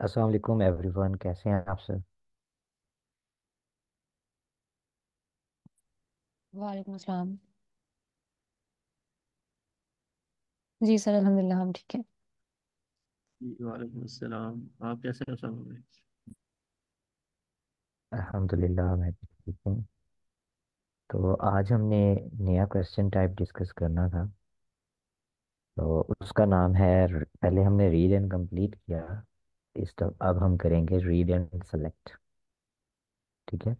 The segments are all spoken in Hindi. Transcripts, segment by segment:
अस्सलाम वालेकुम एवरीवन कैसे हैं आप सर वालेकुम अस्सलाम। जी सर अल्हम्दुलिल्लाह हम ठीक है। जी, वालेकुम अस्सलाम। आप कैसे हो सब अल्हम्दुलिल्लाह मैं भी ठीक हूँ। तो आज हमने नया क्वेश्चन टाइप डिस्कस करना था। तो उसका नाम है पहले हमने रीड एंड कंप्लीट किया। इस तो अब हम करेंगे रीड एंड सेलेक्ट ठीक है?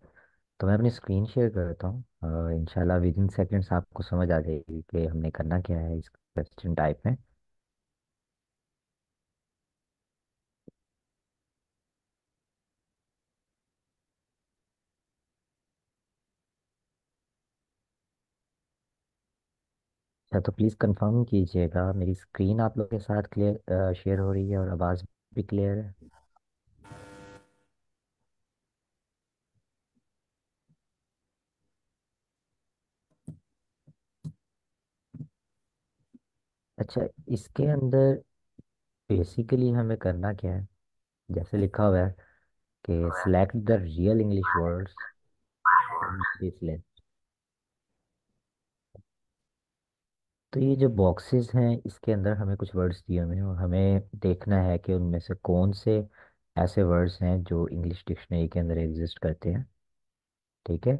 तो मैं अपनी स्क्रीन शेयर करता हूँ। इनशाला विद इन सेकेंड्स आपको समझ आ जाएगी कि हमने करना क्या है इस क्वेश्चन टाइप में। अच्छा तो प्लीज़ कंफर्म कीजिएगा, मेरी स्क्रीन आप लोग के साथ क्लियर शेयर हो रही है और आवाज़ क्लियर है अच्छा इसके अंदर बेसिकली हमें करना क्या है? जैसे लिखा हुआ है कि select the real English words from this list तो ये जो बॉक्सेस हैं, इसके अंदर हमें कुछ वर्ड्स दिए हुए हैं और हमें देखना है कि उनमें से कौन से ऐसे वर्ड्स हैं जो इंग्लिश डिक्शनरी के अंदर एग्जिस्ट करते हैं, ठीक है?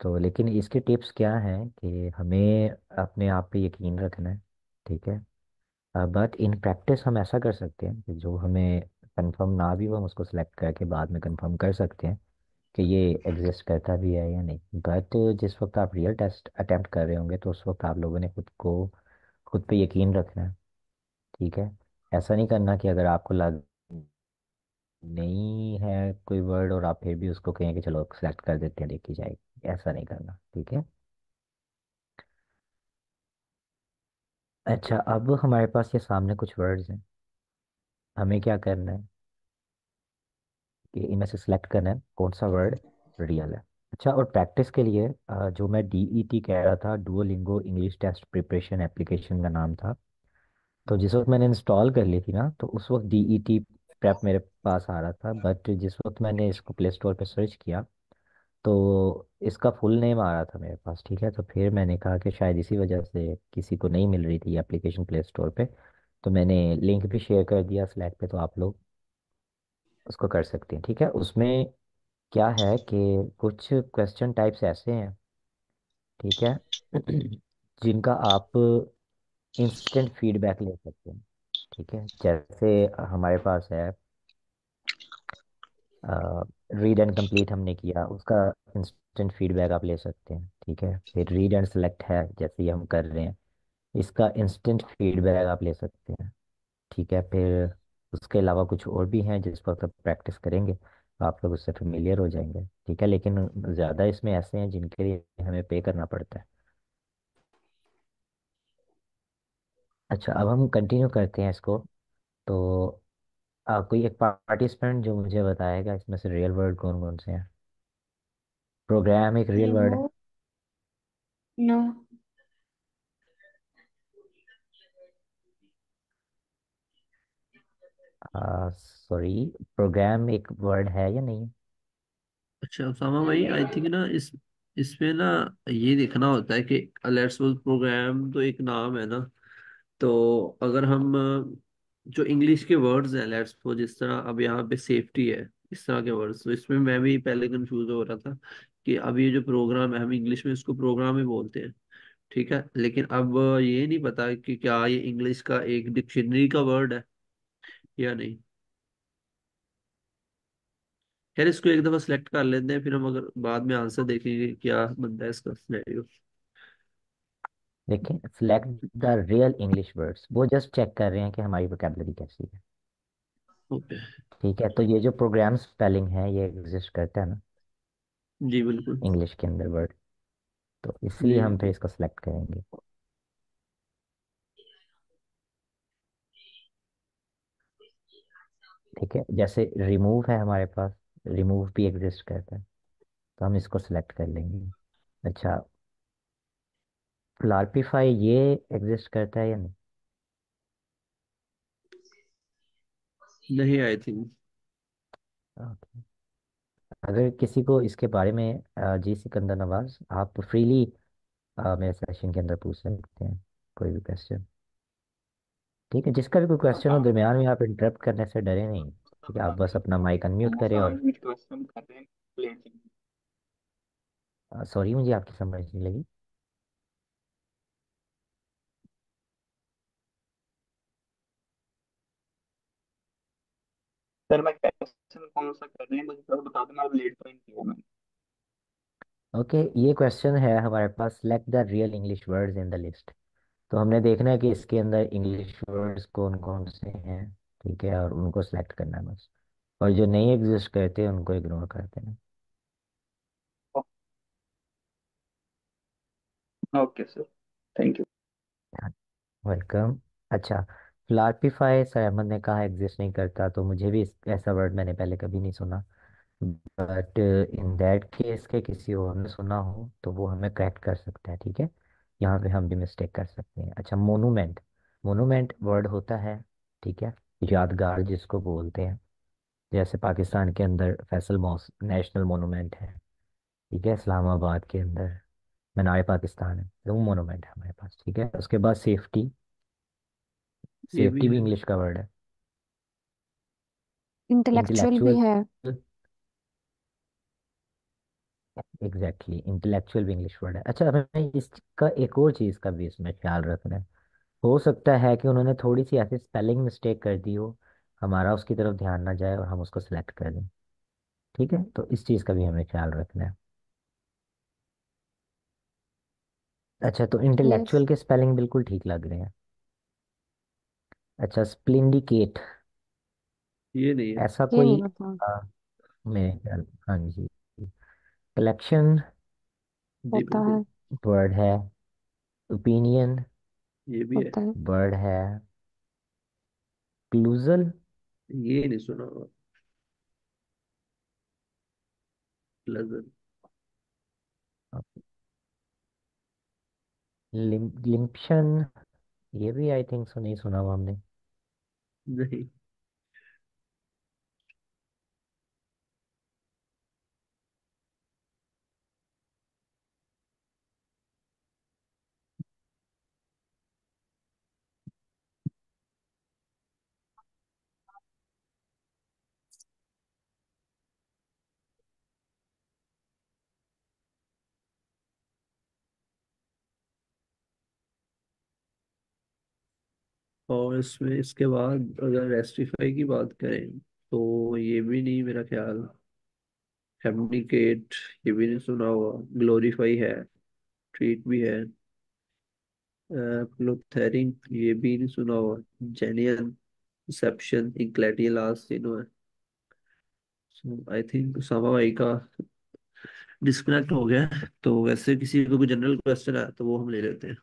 तो लेकिन इसके टिप्स क्या हैं कि हमें अपने आप पे यकीन रखना है, ठीक है? बट इन प्रैक्टिस हम ऐसा कर सकते हैं कि जो हमें कंफर्म ना भी हो, हम उसको सेलेक्ट करके बाद में कंफर्म कर सकते हैं। कि ये एग्जिस्ट करता भी है या नहीं। बट जिस वक्त आप रियल टेस्ट अटेम्प्ट कर रहे होंगे तो उस वक्त आप लोगों ने खुद को, खुद पे यकीन रखना है। ठीक है? ऐसा नहीं करना कि अगर आपको लग नहीं है कोई वर्ड और आप फिर भी उसको कहें कि चलो सेलेक्ट कर देते हैं, देखी जाएगी। ऐसा नहीं करना। ठीक है? अच्छा अब हमारे पास ये सामने कुछ वर्ड्स हैं। हमें क्या करना है? कि इनमें से सिलेक्ट करना है, कौन सा वर्ड रियल है। अच्छा और प्रैक्टिस के लिए जो मैं डीईटी कह रहा था Duolingo English test preparation application का नाम था तो जिस वक्त मैंने इंस्टॉल कर ली थी ना तो उस वक्त डीईटी प्रेप मेरे पास आ रहा था बट जिस वक्त मैंने इसको प्ले स्टोर पर सर्च किया तो इसका फुल नेम आ रहा था मेरे पास, ठीक है? तो फिर मैंने कहा कि शायद इसी वजह से किसी को नहीं मिल रही थी एप्लीकेशन प्ले स्टोर पे तो मैंने लिंक भी शेयर कर दिया स्लैक पे तो आप लोग उसको कर सकते हैं, ठीक है? उसमें क्या है कि कुछ क्वेश्चन टाइप्स ऐसे हैं, ठीक है? जिनका आप इंस्टेंट फीडबैक ले सकते हैं, ठीक है? जैसे हमारे पास है रीड एंड कंप्लीट हमने किया, उसका इंस्टेंट फीडबैक आप ले सकते हैं, ठीक है? फिर रीड एंड सेलेक्ट है, जैसे ये हम कर रहे हैं, इसका इंस्टेंट फीडबैक आप ले सकते हैं, ठीक है? फिर उसके अलावा कुछ और भी हैं जिस पर आप प्रैक्टिस करेंगे तो आप लोग उससे फेमिलियर हो जाएँगे ठीक है? लेकिन ज़्यादा इसमें ऐसे हैं जिनके लिए हमें पे करना पड़ता है। अच्छा अब हम कंटिन्यू करते हैं इसको। तो आ, कोई एक पार्टिसिपेंट जो मुझे बताएगा इसमें से रियल वर्ड कौन कौन से हैं? प्रोग्राम एक रियल वर्ड है। नो नो सॉरी प्रोग्राम एक वर्ड है या नहीं? अच्छा उसामा भाई आई थिंक ना इस, इसमें ना ये देखना होता है कि लेट्स प्रोग्राम तो एक नाम है ना। तो अगर हम, जो इंग्लिश के वर्ड्स हैं लेट्स सपोज़ जिस तरह अब यहाँ पे सेफ्टी है, इस तरह के वर्ड्स तो इसमें मैं भी पहले कंफ्यूज हो रहा था कि अब ये जो प्रोग्राम है, हम इंग्लिश में इसको प्रोग्राम ही बोलते हैं, ठीक है? लेकिन अब ये नहीं पता कि क्या ये इंग्लिश का एक डिक्शनरी का वर्ड है। या नहीं? खैर इसको एक दफ़ा सिलेक्ट कर लेते हैं फिर हम अगर बाद में आंसर देखेंगे क्या बनता है इसका सिनेरियो देखें select the real English words वो जस्ट चेक कर रहे हैं कि हमारी वोकेबलरी कैसी है। ओके ठीक है तो ये जो प्रोग्राम स्पेलिंग है ये एग्जिस्ट करता है ना? जी बिल्कुल। इंग्लिश के अंदर वर्ड तो इसलिए जी हम फिर इसको सिलेक्ट करेंगे। ठीक है जैसे रिमूव है हमारे पास रिमूव भी एग्जिस्ट करता है तो हम इसको सिलेक्ट कर लेंगे। अच्छा फ्लार्पिफाई ये एग्जिस्ट करता है या नहीं? नहीं आई थिंक ओके अगर किसी को इसके बारे में जी सिकंदर नवाज़ आप फ्रीली मेरे सेशन के अंदर पूछ सकते हैं कोई भी क्वेश्चन ठीक है जिसका भी कोई क्वेश्चन हो हाँ। दरमियान में आप इंटरप्ट करने से डरे नहीं ठीक है? आप बस अपना माइक अनम्यूट करें और अनम्यूट कर हैं प्लीज़ सॉरी मुझे आपकी समझ नहीं लगी। सर मैं क्वेश्चन कौन सा कर रहे हैं? मुझे थोड़ा बता दो लेट नहीं किया मैंने ओके ये क्वेश्चन है हमारे पास select the real English words in the list तो हमने देखना है कि इसके अंदर इंग्लिश वर्ड्स कौन कौन से हैं ठीक है और उनको सेलेक्ट करना है बस। और जो नहीं एग्जिस्ट करते उनको इग्नोर कर देना। Okay sir thank you welcome अच्छा फ्लार्पिफाई सर अहमद ने कहा एग्जिस्ट नहीं करता तो मुझे भी ऐसा वर्ड मैंने पहले कभी नहीं सुना। बट इन दैट केस के किसी और ने सुना हो तो वो हमें करेक्ट कर सकता है ठीक है? यहाँ पे हम भी मिस्टेक कर सकते हैं। अच्छा मोनूमेंट मोनूमेंट वर्ड होता है ठीक है? यादगार जिसको बोलते हैं। जैसे पाकिस्तान के अंदर फैसल मॉस नेशनल मोनूमेंट है ठीक है? इस्लामाबाद के अंदर मीनार पाकिस्तान है। तो वो मोनूमेंट है हमारे पास ठीक है? उसके बाद सेफ्टी ये सेफ्टी भी इंग्लिश का वर्ड है। इंटेलेक्चुअल भी है। एग्जैक्टली इंटेलेक्चुअल भी इंग्लिश वर्ड है। अच्छा हमें इसका एक और चीज़ का भी इसमें ख्याल रखना है। हो सकता है कि उन्होंने थोड़ी सी ऐसी स्पेलिंग मिस्टेक कर दी हो हमारा उसकी तरफ़ ध्यान ना जाए और हम उसको सिलेक्ट कर दें। ठीक है? तो इस चीज़ का भी हमें ख्याल रखना है। अच्छा तो यस इंटेलेक्चुअल के स्पेलिंग बिल्कुल ठीक लग रहे हैं। अच्छा स्प्लिंडिकेट ये नहीं है। ऐसा ये कोई नहीं पता। आ, मेरे ख्याल हाँ जी। कलेक्शन जी होता बिल्कुल है। वर्ड है। ओपिनियन ये भी है। होता है। वर्ड है। क्लूजल ये नहीं सुना होगा लजन लिम, लिम्पशन ये भी आई थिंक सो नहीं सुना हुआ हमने। नहीं। और इसमें इसके बाद अगर रेस्टिफाई की बात करें तो ये भी नहीं मेरा ख्याल। कम्युनिकेट ये भी नहीं सुना हुआ ग्लोरीफाई है ट्रीट भी है। प्लोथेरिंग ये भी नहीं सुना हुआ जेन्युइन रिसेप्शन इक्लेट लास्ट तीनों है। सो आई थिंक सामा भाई का डिस्कनेक्ट हो गया। तो वैसे किसी को कोई जनरल क्वेश्चन है तो वो हम ले लेते हैं।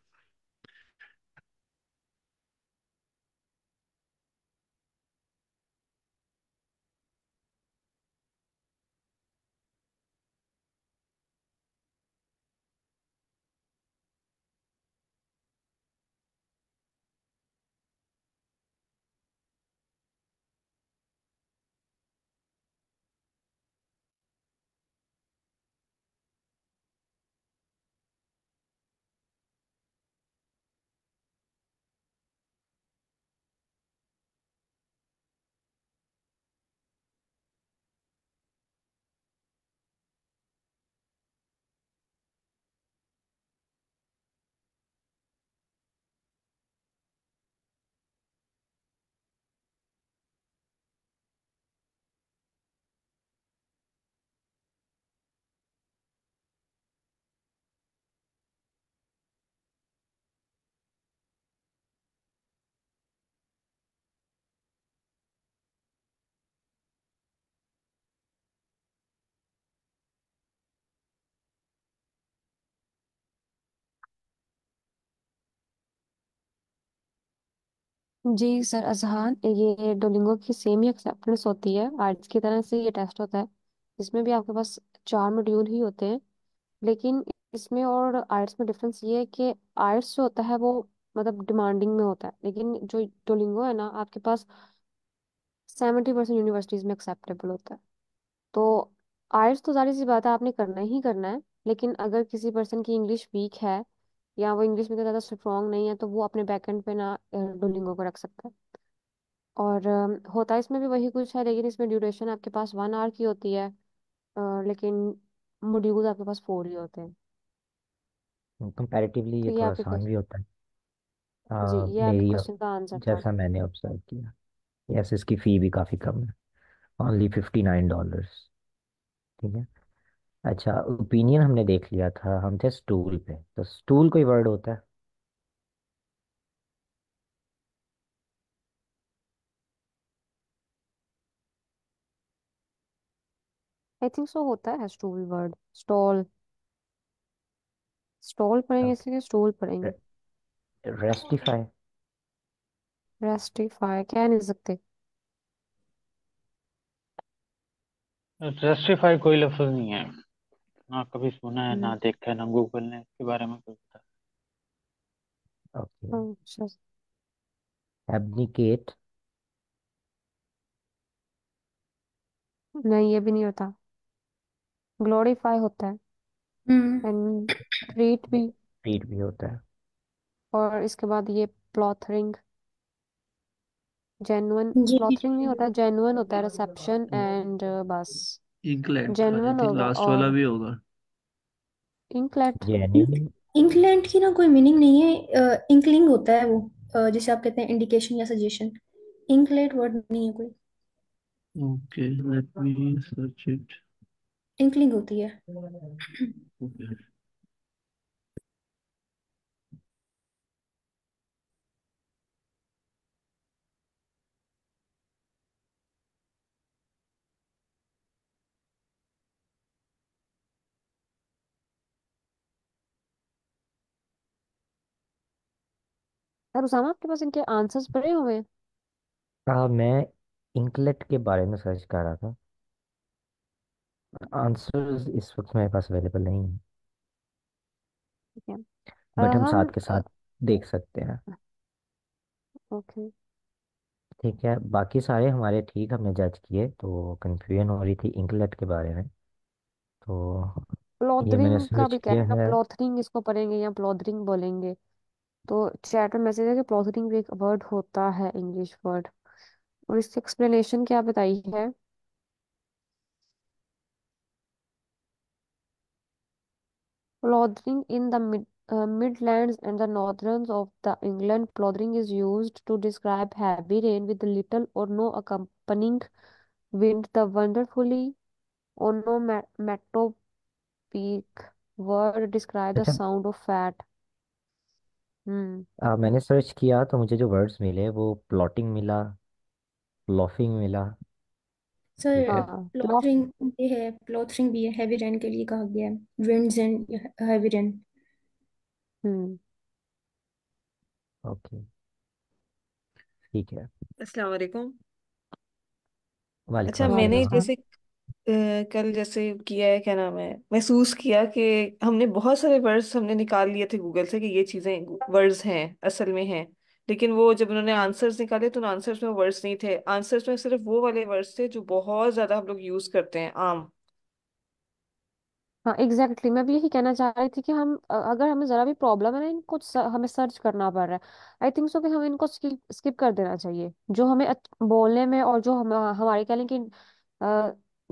जी सर अजहान ये डोलिंगो की सेम ही एक्सेप्टेंस होती है। आर्ट्स की तरह से ये टेस्ट होता है। इसमें भी आपके पास चार मॉड्यूल ही होते हैं। लेकिन इसमें और आर्ट्स में डिफरेंस ये है कि आर्ट्स जो होता है वो मतलब डिमांडिंग में होता है। लेकिन जो डोलिंगो है ना, आपके पास सेवेंटी परसेंट यूनिवर्सिटीज में एक्सेप्टेबल होता है। तो आयल्स तो ज़ाहिर सी बात है आपने करना ही करना है। लेकिन अगर किसी पर्सन की इंग्लिश वीक है या वो इंग्लिश में तो ज़्यादा स्ट्रॉन्ग नहीं है तो वो अपने बैकएंड पे ना डुओलिंगो को रख सकता है। और होता है इसमें भी वही कुछ है लेकिन इसमें ड्यूरेशन आपके पास वन आवर की होती है अ, लेकिन मॉड्यूल्स आपके पास फोर ही होते हैं। कंपैरेटिवली तो ये ये थोड़ा आपके आसान क्वेश्चन भी होता है। जी आ, ये आपके मेरी क्वेश्चन का आंसर था। जैसा मैंने ऑब्ज़र्व किया यस इसकी फ़ी भी काफ़ी कम है। ओनली फिफ्टी नाइन डॉलर्स ठीक है? अच्छा ओपिनियन हमने देख लिया था हम थे स्टूल पे। तो स्टूल कोई वर्ड होता है? आई थिंक सो होता है स्टूल वर्ड स्टॉल स्टॉल पढ़ेंगे इसलिए स्टूल पढ़ेंगे। रेस्टिफाई रेस्टिफाई कह नहीं सकते? जस्टिफाई कोई लफ्ज नहीं है। ना कभी सुना है ना हम्म। देखा है ना गूगल ने इसके बारे में कुछ पता ओके। अच्छा। एबनिकेट नहीं ये भी नहीं होता। ग्लोरीफाई होता है। हम्म। एंड ट्रीट भी। ट्रीट भी होता है। और इसके बाद ये प्लॉथरिंग जेन्युइन ये भी प्लॉथरिंग नहीं होता जेन्युइन होता है रिसेप्शन एंड बस। इंकलैंड आई जेन्युइन थिंक होगा लास्ट वाला और भी होगा। इंकलेट इंक जेन्युइन इंकलैंड की ना कोई मीनिंग नहीं है इंकलिंग होता है वो अ, जिसे आप कहते हैं इंडिकेशन या सजेशन इंकलेट वर्ड नहीं है कोई। Okay let me search it inkling होती है। ओके यार उसामा आपके पास इनके आंसर्स पड़े हुए हैं। आ, मैं इंकलेट के बारे में सर्च कर रहा था। आंसर्स इस वक्त मेरे पास अवेलेबल नहीं है। ठीक है। अ, बट हम हम साथ के साथ देख सकते हैं। ओके। ठीक है बाकी सारे हमारे ठीक हमने जज किए तो कंफ्यूजन हो रही थी इंकलेट के बारे में। तो ये मैंने प्लॉथरिंग का सर्च भी किया हैं? है। प्लॉथरिंग इसको पढ़ेंगे या प्लॉथरिंग बोलेंगे? तो चैट में मैसेज है कि प्रोसेसिंग भी एक वर्ड होता है इंग्लिश वर्ड। और इसकी एक्सप्लेनेशन क्या बताई है? Plothering in the mid Midlands and the northerns of the England plothering is used to describe heavy rain with little or no accompanying wind the wonderfully onomatopoeic word describe the sound of fat Hmm. Ah, मैंने सर्च किया तो मुझे जो वर्ड्स मिले वो प्लॉटिंग मिला प्लॉफिंग मिला ठीक सर है? हाँ plough प्लॉथरिंग ये है प्लॉथरिंग भी है हैवी रेन के लिए कहा गया है। Winds and heavy rain hmm. Okay. ठीक है। अस्सलाम वालेकुम वालेकुम अच्छा मैंने अस्सलाम जैसे कल जैसे किया है, क्या नाम है, महसूस किया कि हमने बहुत सारे वर्ड्स हमने निकाल लिए थे गूगल से कि ये चीज़ें वर्ड्स हैं, असल में हैं। लेकिन वो जब उन्होंने आंसर्स निकाले तो आंसर्स में वर्ड्स नहीं थे। आंसर्स में सिर्फ़ वो वाले वर्ड्स थे जो बहुत ज़्यादा हम लोग यूज़ करते हैं, आम। हाँ एग्जैक्टली exactly. मैं भी यही कहना चाह रही थी कि हम अगर हमें जरा भी प्रॉब्लम है ना, इनको हमें सर्च करना पड़ रहा है। आई थिंक सो कि हमें इनको स्किप स्किप कर देना चाहिए। जो हमें बोलने में और जो हम हमारे कह लें कि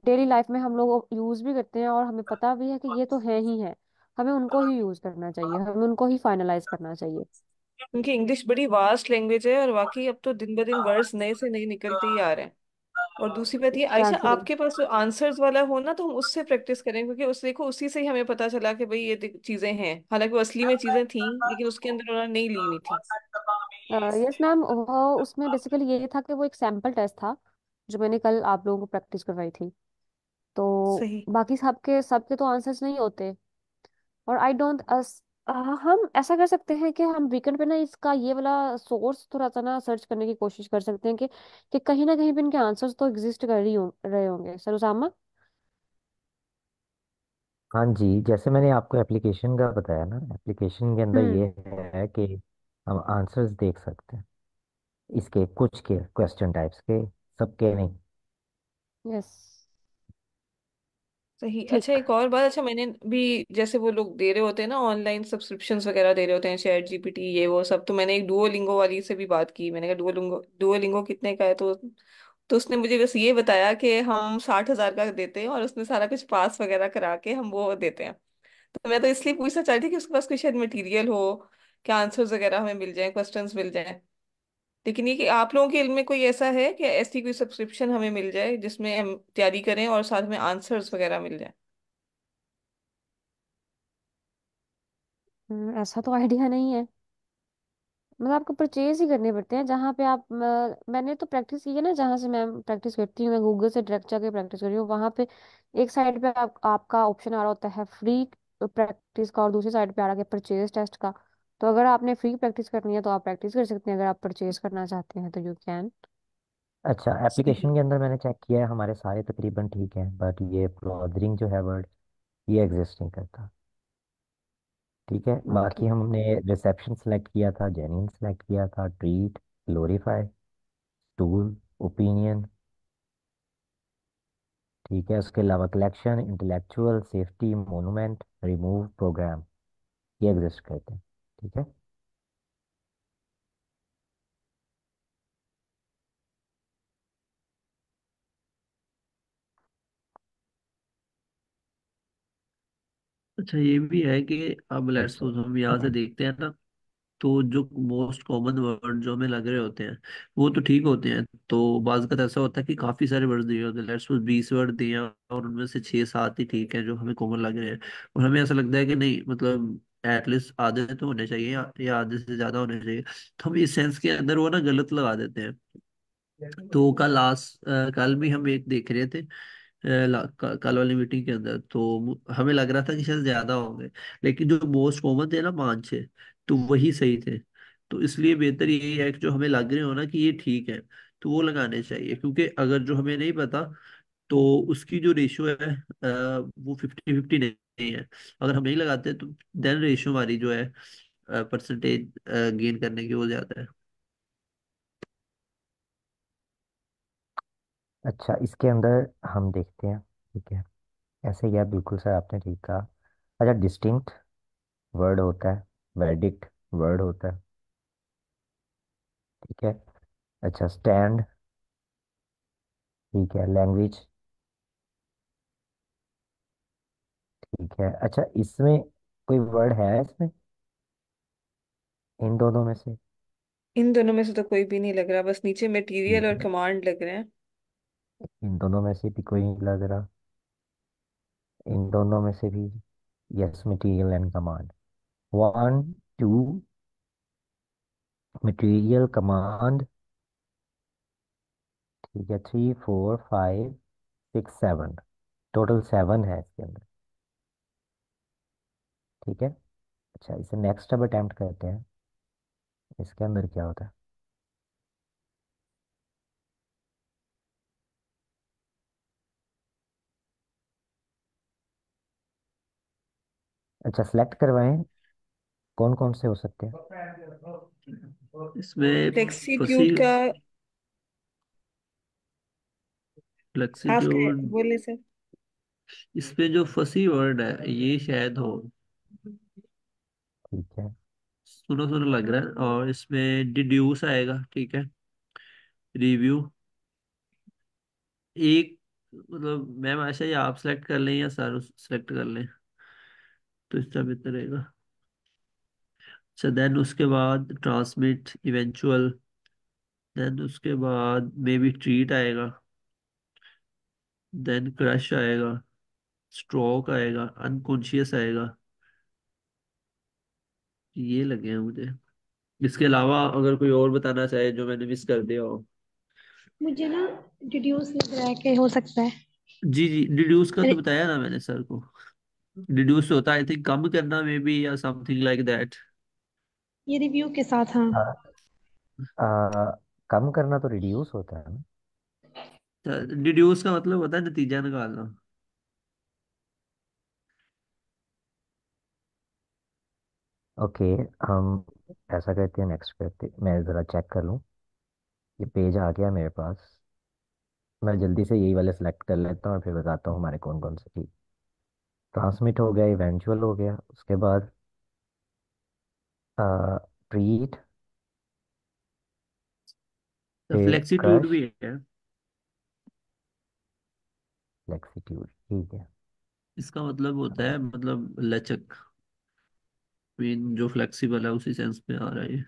डेली लाइफ में हम लोग यूज़ भी करते हैं और हमें पता भी है कि ये तो है ही है। हमें उनको ही यूज़ करना चाहिए हमें उनको ही फाइनलाइज करना चाहिए। क्योंकि इंग्लिश बड़ी वास्ट लैंग्वेज है और वाकई अब तो दिन ब दिन वर्ड्स नए से नए निकलते ही आ रहे हैं। और दूसरी बात ये आयशा एग्जैक्टली आपके पास जो आंसर्स वाला हो ना तो हम उससे प्रैक्टिस करें क्योंकि उस देखो उसी से ही हमें पता चला कि भाई ये चीज़ें हैं। हालाँकि वो असली में चीज़ें थी लेकिन उसके अंदर उन्होंने नहीं ली हुई थी यस मैम वो उसमें बेसिकली ये था कि वो एक सैंपल टेस्ट था जो मैंने कल आप लोगों को प्रैक्टिस करवाई थी। तो सही। बाकी सबके सबके तो आंसर्स नहीं होते। और आई डोंट अस हम ऐसा कर सकते हैं कि हम वीकेंड पे ना इसका ये वाला सोर्स थोड़ा सा ना सर्च करने की कोशिश कर सकते हैं कि कि कहीं ना कहीं पे इनके आंसर्स तो एग्जिस्ट कर ही हो, रहे होंगे। सर उसामा? हाँ जी जैसे मैंने आपको एप्लीकेशन का बताया ना एप्लीकेशन के अंदर हम्म। ये है कि हम आंसर्स देख सकते हैं। इसके कुछ के क्वेश्चन टाइप्स के सबके नहीं। यस सही। अच्छा ठीक एक और बात अच्छा मैंने भी जैसे वो लोग दे रहे होते हैं ना ऑनलाइन सब्सक्रिप्शंस वगैरह दे रहे होते हैं चैट जीपीटी ये वो सब तो मैंने एक डुओलिंगो वाली से भी बात की मैंने कहा डुओलिंगो डुओलिंगो कितने का है? तो तो उसने मुझे बस ये बताया कि हम साठ हज़ार का देते हैं और उसने सारा कुछ पास वगैरह करा के हम वो देते हैं। तो मैं तो इसलिए पूछना चाहती थी कि उसके पास कोई शायद मटेरियल हो क्या आंसर्स वगैरह हमें मिल जाए क्वेश्चंस मिल जाए। लेकिन ये कि आप लोगों के इल्म में कोई ऐसा है कि ऐसी कोई सब्सक्रिप्शन हमें मिल जाए जिसमें हम तैयारी करें और साथ में आंसर्स वगैरह मिल जाए? हम्म, ऐसा तो आइडिया नहीं है। मतलब आपको परचेज ही करने पड़ते हैं जहाँ पे आप मैंने तो प्रैक्टिस की है ना जहाँ से मैं प्रैक्टिस करती हूँ मैं गूगल से डायरेक्ट जाके प्रैक्टिस कर रही हूँ वहाँ पे एक साइड पे आप, आपका ऑप्शन आ रहा होता है फ्री प्रैक्टिस का और दूसरी साइड पे आ रहा है परचेज टेस्ट का। तो अगर आपने फ्री प्रैक्टिस करनी है तो आप प्रैक्टिस कर सकते हैं अगर आप परचेज करना चाहते हैं तो यू कैन अच्छा एप्लीकेशन के अंदर मैंने चेक किया है हमारे सारे तकरीबन ठीक है बट ये फ्लॉदरिंग जो है वर्ड ये एग्जिस्ट नहीं करता। ठीक है ओके बाकी हमने रिसेप्शन सेलेक्ट किया था जेन्यून सेलेक्ट किया था ट्रीट ग्लोरीफाई टूल ओपिनियन ठीक है उसके अलावा collection intellectual safety monument remove program ये एग्जिस्ट करते हैं। ठीक है अच्छा ये भी है कि अब लेट्स सपोज़ हम यहाँ से देखते हैं ना तो जो मोस्ट कॉमन वर्ड जो हमें लग रहे होते हैं वो तो ठीक होते हैं तो बाज़ का ऐसा होता है कि काफ़ी सारे वर्ड दिए होते हैं लेट्स सपोज़ बीस वर्ड दिए हैं और उनमें से छह सात ही ठीक है जो हमें कॉमन लग रहे हैं। और हमें ऐसा लगता है कि नहीं मतलब एटलीस्ट आधे तो होने चाहिए या, आधे से ज़्यादा होने चाहिए। तो हम इस सेंस के अंदर वो ना गलत लगा देते हैं। तो कल लास्ट कल भी हम एक देख रहे थे कल वाली मीटिंग के अंदर। तो हमें लग रहा था कि शायद ज़्यादा होंगे लेकिन जो मोस्ट कॉमन थे ना पाँच छह तो वही सही थे। तो इसलिए बेहतर यही है कि जो हमें लग रहे हो ना कि ये ठीक है तो वो लगाने चाहिए। क्योंकि अगर जो हमें नहीं पता तो उसकी जो रेशियो है वो फिफ्टी फिफ्टी नहीं नहीं है। अगर हम नहीं लगाते तो देन रेशियो हमारी जो है परसेंटेज गेन करने की वो ज़्यादा है। अच्छा इसके अंदर हम देखते हैं, ठीक है? ऐसे ही है बिल्कुल सर आपने ठीक कहा। अच्छा डिस्टिंक्ट वर्ड होता है वेर्डिक्ट वर्ड होता है, ठीक है? अच्छा स्टैंड ठीक है? लैंग्वेज ठीक है। अच्छा इसमें कोई वर्ड है इसमें? इन दोनों में से? इन दोनों में से तो कोई भी नहीं लग रहा बस नीचे मटेरियल और है कमांड लग रहे हैं। इन दोनों में से भी कोई नहीं लग रहा। इन दोनों में से भी yes material and command one two material command ठीक है three four five six seven total seven है इसके अंदर। ठीक है? अच्छा इसे नेक्स्ट अब अटेम्प्ट करते हैं। इसके अंदर क्या होता है? अच्छा सेलेक्ट करवाएँ। कौन कौन से हो सकते हैं? इसमें का बोले सर। इसमें जो फसी वर्ड है ये शायद हो। ठीक है। सुनो सुनो लग रहा है। और इसमें डिड्यूस आएगा, ठीक है? रिव्यू एक मतलब मैम आशा या आप सेलेक्ट कर लें या सर सेलेक्ट कर लें। तो इसका बेहतर रहेगा। अच्छा देन उसके बाद ट्रांसमिट इवेंचुअल देन उसके बाद मे बी ट्रीट आएगा। देन क्रश आएगा। स्ट्रोक आएगा। अनकॉन्शियस आएगा। ये लगे हैं मुझे। इसके अलावा अगर कोई और बताना चाहे जो मैंने मिस कर दिया हो। मुझे ना डिड्यूस लग रहा है कि हो सकता है। जी जी डिड्यूस का तो बताया ना मैंने सर को। डिड्यूस होता है आई थिंक कम करना मे बी या समथिंग लाइक दैट ये रिव्यू के साथ हाँ। आ, आ, कम करना तो रिड्यूस होता है ना। डिड्यूस का मतलब होता है नतीजा निकालना। ओके हम ऐसा करते हैं नेक्स्ट करते मैं ज़रा चेक कर लूँ। ये पेज आ गया मेरे पास। मैं जल्दी से यही वाले सेलेक्ट कर लेता हूँ और फिर बताता हूँ हमारे कौन कौन से ठीक ट्रांसमिट हो गया इवेंचुअल हो गया उसके बाद ट्रीट फ्लेक्सीट्यूड क्रश भी है। फ्लेक्सीट्यूड ठीक है। इसका मतलब होता है मतलब लचक। मीन जो फ्लेक्सिबल है उसी सेंस में आ रहा है ये।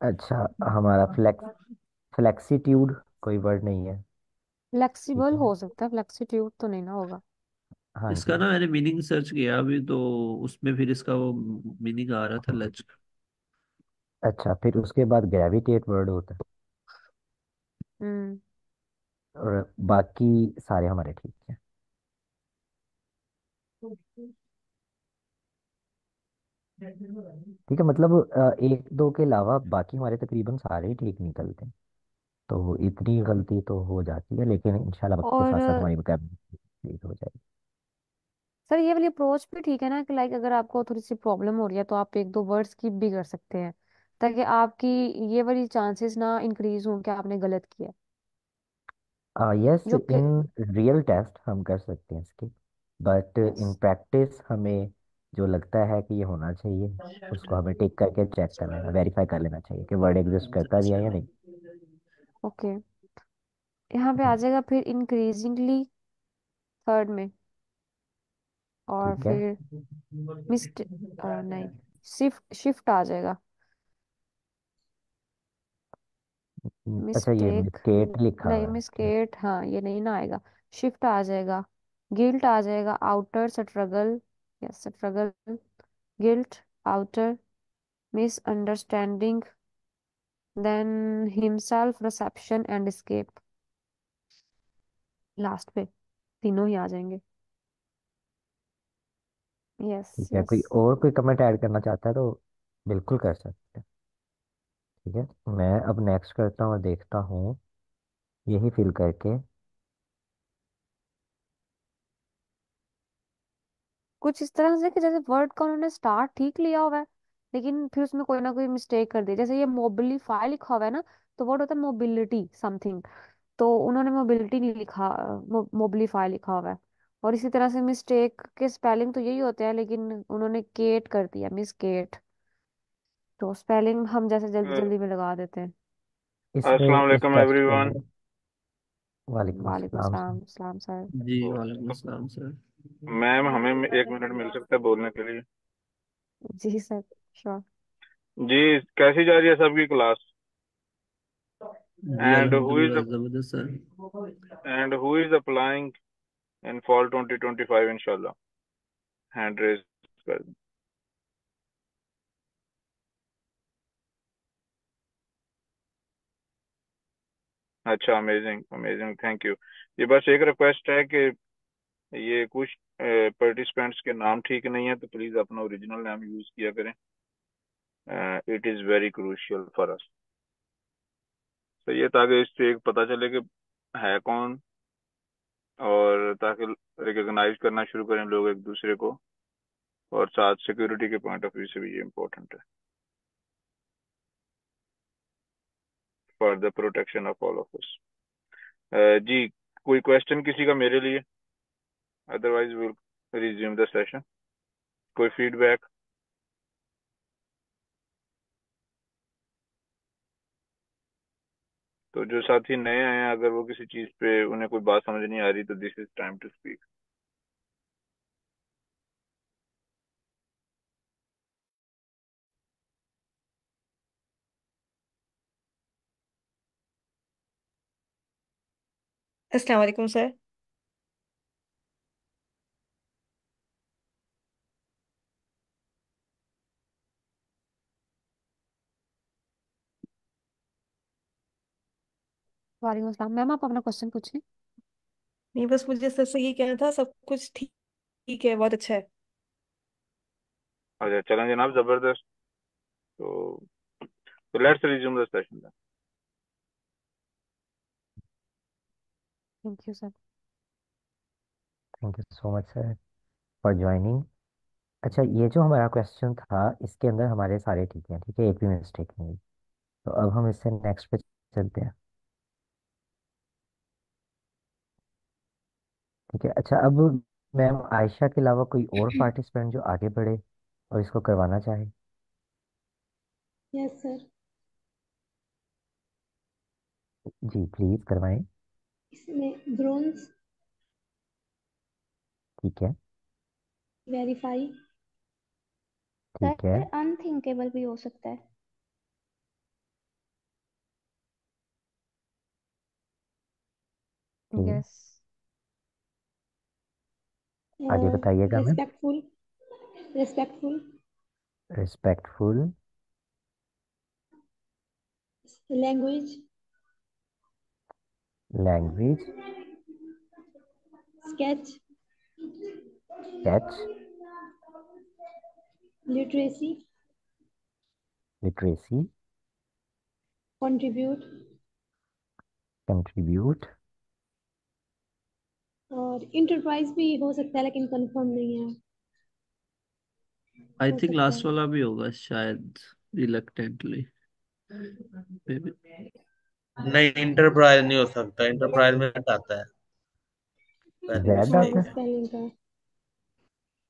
अच्छा हमारा फ्लेक्स फ्लेक्सीट्यूड कोई वर्ड नहीं है। ठीक फ्लेक्सिबल है। हो सकता है फ्लेक्सीट्यूड तो नहीं ना होगा। हाँ इसका जी। ना मैंने मीनिंग सर्च किया अभी तो उसमें फिर इसका वो मीनिंग आ रहा था लचक। अच्छा फिर उसके बाद ग्रेविटेट वर्ड होता है। हम्म। और बाकी सारे हमारे ठीक हैं। ठीक है मतलब अ, एक दो के अलावा बाकी हमारे तकरीबन सारे ही ठीक निकलते हैं। तो इतनी गलती तो हो जाती है लेकिन इंशाल्लाह वक्त के और साथ साथ हमारी वोकैबुलरी ठीक हो जाएगी। सर ये वाली अप्रोच भी ठीक है ना कि लाइक अगर आपको थोड़ी सी प्रॉब्लम हो रही है तो आप एक दो वर्ड स्किप भी कर सकते हैं ताकि आपकी ये वाली चांसेस ना इंक्रीज हों कि आपने गलत किया। यस जो कि इन रियल टेस्ट हम कर सकते हैं इसके बट यस इन प्रैक्टिस हमें जो लगता है कि ये होना चाहिए उसको हमें टिक करके चेक कर लेना वेरीफाई कर लेना चाहिए कि वर्ड एग्जिस्ट करता भी है या नहीं। ओके। okay. यहाँ पे आ जाएगा फिर इंक्रीजिंगली थर्ड में। और ठीक है। फिर मिस्ट नहीं शिफ्ट शिफ्ट आ जाएगा। अच्छा ये मिस्टेक मिस्टेक लिखा नहीं हुआ है। ठीक हाँ ये नहीं ना आएगा। शिफ्ट आ जाएगा गिल्ट आ जाएगा outer struggle yes struggle guilt outer misunderstanding then himself reception and escape. Last पे तीनों ही आ जाएँगे। यस ठीक है यस कोई और कोई कमेंट ऐड करना चाहता है तो बिल्कुल कर सकते हैं। ठीक है मैं अब नेक्स्ट करता हूँ और देखता हूँ यही फिल करके। कुछ इस तरह से कि जैसे वर्ड का उन्होंने स्टार्ट ठीक लिया हुआ है लेकिन फिर उसमें कोई ना कोई मिस्टेक कर दी जैसे ये मोबिलिफाई लिखा हुआ है ना तो वर्ड होता है मोबिलिटी समथिंग तो उन्होंने मोबिलिटी नहीं लिखा मोबिलिफाई लिखा हुआ है। और इसी तरह से मिस्टेक के स्पेलिंग तो यही होते हैं लेकिन उन्होंने केट कर दिया मिस केट तो स्पेलिंग हम जैसे जल्दी जल्दी में लगा देते हैं। इसमें अस्सलाम वालेकुम टेस्ट एवरीवन वालेकुम वालेकुम अस्सलाम सलाम सलाम सर। जी वालेकुम अस्सलाम सर। मैम हमें एक मिनट मिल सकता है बोलने के लिए? जी सर श्योर जी कैसी जा रही है सबकी क्लास? जी एंड हु इज़ ज़बरदस्त sir and who is applying in fall 2025 इंशाल्लाह हैंड रेज कर दें। अच्छा अमेजिंग अमेजिंग थैंक यू ये बस एक रिक्वेस्ट है कि ये कुछ पार्टिसिपेंट्स के नाम ठीक नहीं है तो प्लीज़ अपना ओरिजिनल नाम यूज़ किया करें। It is very crucial for us तो ये ताकि इससे एक पता चले कि है कौन, और ताकि रिकॉग्नाइज करना शुरू करें लोग एक दूसरे को, और साथ सिक्योरिटी के पॉइंट ऑफ़ व्यू से भी ये इम्पोर्टेंट है। For the protection of all of us जी, कोई क्वेश्चन किसी का मेरे लिए? Otherwise will resume the session कोई फीडबैक तो जो साथी नए आए हैं, अगर वो किसी चीज़ पे उन्हें कोई बात समझ नहीं आ रही तो this is time to speak अस्सलाम वालेकुम सर वालेकुम सलाम मैम आप अपना क्वेश्चन पूछें। नहीं बस मुझे सर से ये कहना था सब कुछ ठीक ठीक है बहुत अच्छा है। अच्छा चलें जनाब ज़बरदस्त। तो तो let's resume the session thank you sir thank you so much sir for joining अच्छा ये जो हमारा क्वेश्चन था इसके अंदर हमारे सारे ठीक हैं ठीक है? एक भी मिस्टेक नहीं तो अब हम इससे नेक्स्ट पे चलते हैं। ठीक है। अच्छा अब मैम आयशा के अलावा कोई और पार्टिसिपेंट जो आगे बढ़े और इसको करवाना चाहे? यस सर जी प्लीज़ करवाएँ। इसमें ब्रोंज ठीक है। वेरीफाई ठीक है। अनथिंकेबल भी हो सकता है। ठीक यस आगे बताइएगा ma'am. Respectful respectful respectful language language sketch catch literacy literacy contribute contribute और इंटरप्राइज भी हो सकता है लेकिन कंफर्म नहीं है। आई थिंक लास्ट वाला भी होगा शायद रिलक्टेंटली नहीं इंटरप्राइज नहीं हो सकता। इंटरप्राइज में आता है। पहली हाँ है? है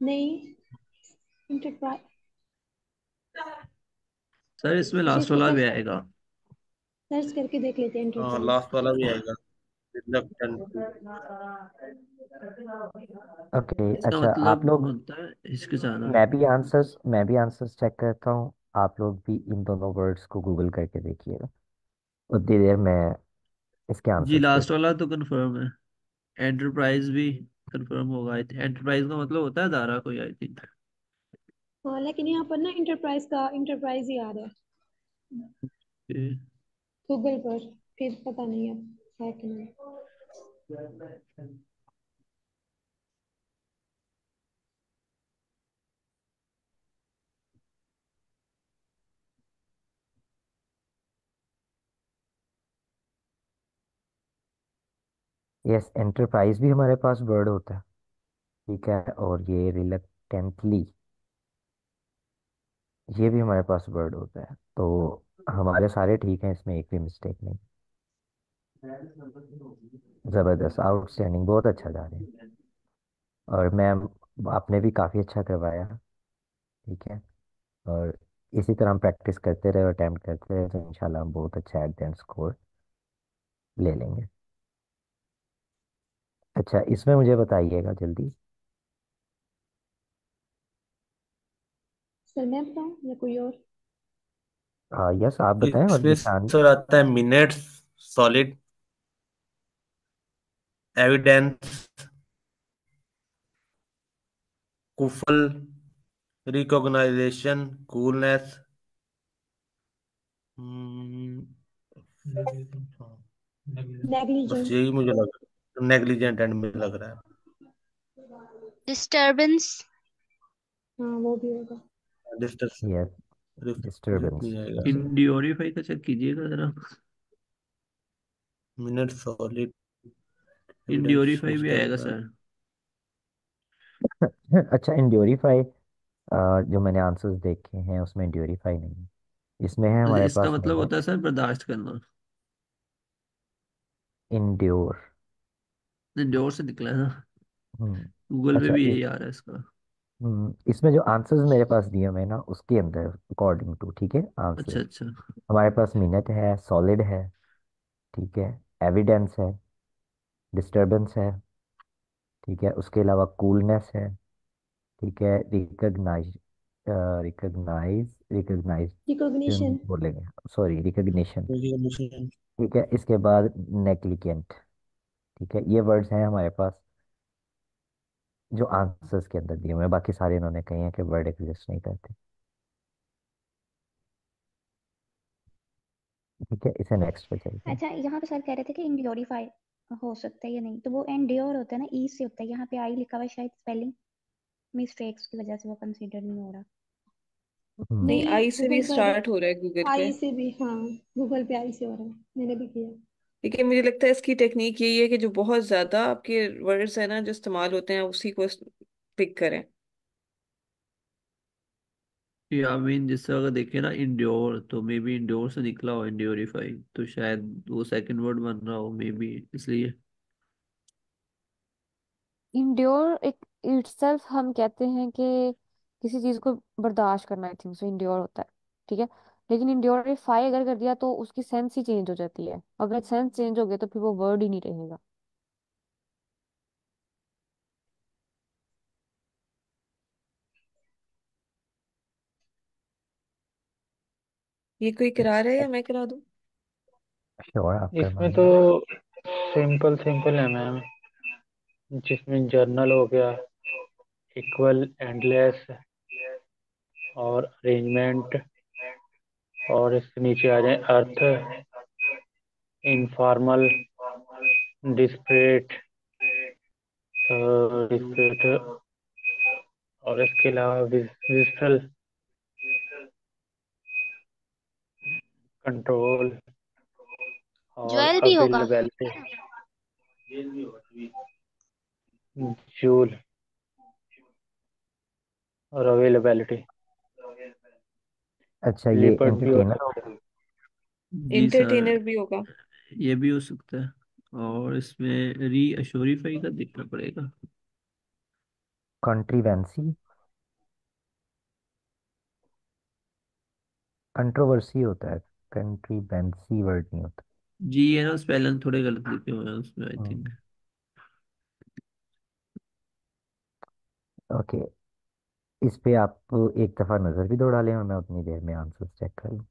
नहीं इंटरप्राइज सर इसमें लास्ट वाला भी आएगा। सर्च करके देख लेते हैं हाँ इंटरप्राइज लास्ट वाला भी आएगा। ओके इसका अच्छा आप मतलब लोग होता है हिचकिचाना मैं भी आंसर्स मैं भी आंसर्स चेक करता हूँ। आप लोग भी इन दोनों वर्ड्स को गूगल करके देखिएगा। उतनी देर मैं इसके जी आंसर्स लास्ट वाला तो कंफर्म है। एंटरप्राइज भी कंफर्म होगा आई थिंक एंटरप्राइज का मतलब होता है दारा कोई आई थिंक हाँ लेकिन यहाँ पर ना इंटरप्राइज का इंटरप्राइज ही आ रहा है गूगल पर फिर पता नहीं अब यस एंटरप्राइज भी हमारे पास वर्ड होता है। ठीक है, और ये रिलक्टेंटली ये भी हमारे पास वर्ड होता है। तो हमारे सारे ठीक हैं, इसमें एक भी मिस्टेक नहीं। ज़बरदस्त आउटस्टैंडिंग बहुत अच्छा जा रहे हैं। और मैम आपने भी काफ़ी अच्छा करवाया ठीक है? और इसी तरह हम प्रैक्टिस करते रहे और अटैम्प्ट करते रहे तो इंशाल्लाह हम बहुत अच्छा एट द स्कोर ले लेंगे। अच्छा इसमें मुझे बताइएगा जल्दी। सर मैं बताऊँ या कोई और? हाँ यस आप बताएँ और इसमें निशान। सर आता है मिनट्स सॉलिड एविडेंस कुफल रिकॉग्नाइजेशन कूलनेस यही मुझे लग नेग्लिजेंट एंड में लग रहा है। डिस्टरबेंस हाँ वो भी होगा। डिस्टर्ब यस डिस्टरबेंस नहीं आएगा। का चेक कीजिएगा जरा। मिनट सॉलिड इंडियोरीफाई भी टाइप आएगा का सर अच्छा इंड्योरीफाई जो मैंने आंसर्स देखे हैं उसमें इंड्योरीफाई नहीं है। इसमें है अच्छा हमारे इसका पास मतलब होता है सर बर्दाश्त करना। इंड्योर इंड्योर से निकला है ना हम्म गूगल पे अच्छा भी इस यही आ रहा है इसका। हम्म, इसमें जो आंसर्स मेरे पास दिए हुए हैं ना उसके अंदर अकॉर्डिंग टू ठीक है अच्छा अच्छा। हमारे पास मिनट है सॉलिड है ठीक है एविडेंस है। डिस्टरबेंस है ठीक है? उसके अलावा कूलनेस है ठीक है? रिकग्नाइज रिकग्नाइज रिकग्नाइजेशन रिकॉग्निशन बोलेंगे। सॉरी रिकग्निशन ठीक है? इसके बाद नेग्लिजेंट ठीक है? ये वर्ड्स हैं हमारे पास जो आंसर्स के अंदर दिए हुए हैं। बाकी सारे इन्होंने कहे हैं कि वर्ड एग्जिस्ट नहीं करते। ठीक है? इसे नेक्स्ट पे चलते हैं। अच्छा यहाँ पे सर कह रहे थे कि इंडियोरीफाई हो सकता है या नहीं। तो वो एंड्योर होता है ना ई से होता है। यहाँ पे आई लिखा हुआ शायद स्पेलिंग मिस्टेक्स की वजह से वो कंसीडर नहीं हो रहा। हम्म, नहीं नहीं आई से भी स्टार्ट हो रहा है गूगल पे। आई से भी हाँ गूगल पे आई से हो रहा है। मैंने भी किया। देखिए मुझे लगता है इसकी टेक्निक यही है कि जो बहुत ज़्यादा आपके वर्ड्स है ना जो इस्तेमाल होते हैं उसी को पिक करें। या मीन जिससे अगर देखें ना इंड्योर तो मे बी इंड्योर से निकला हो इंड्योरीफाई तो शायद वो सेकंड वर्ड बन रहा हो मे बी इसलिए। इंड्योर एक इटसेल्फ हम कहते हैं कि किसी चीज़ को बर्दाश्त करना आई थिंक सो इंड्योर होता है, ठीक है? लेकिन इंड्योरीफाई अगर कर दिया तो उसकी सेंस ही चेंज हो जाती है। अगर सेंस चेंज हो गया तो फिर वो वर्ड ही नहीं रहेगा। ये कोई करा रहा है या मैं करा दूँ? श्योर आप इसमें करवाइए तो सिंपल सिंपल है मैम। जिसमें जर्नल हो गया इक्वल एंडलेस और अरेंजमेंट और इसके नीचे आ जाए अर्थ इनफॉर्मल डिस्प्रेट डिस्प्रेट और इसके अलावा विजिटल कंट्रोल और ज्वेल भी होगा। अवेलेबिलिटी जूल और अवेलेबिलिटी अच्छा ये भी इंटरटेनर भी होगा। ये भी हो सकता है। और इसमें री अशोरीफाई का देखना पड़ेगा। कंट्रीवेंसी कंट्रोवर्सी होता है। कंट्रीवेंसी वर्ड नहीं होता। जी है ना स्पेलिंग थोड़े गलत लिखे हुए हैं उसमें आई थिंक ओके इस पे आप एक दफ़ा नज़र भी दौड़ा लें और मैं उतनी देर में आंसर चेक कर लूँ।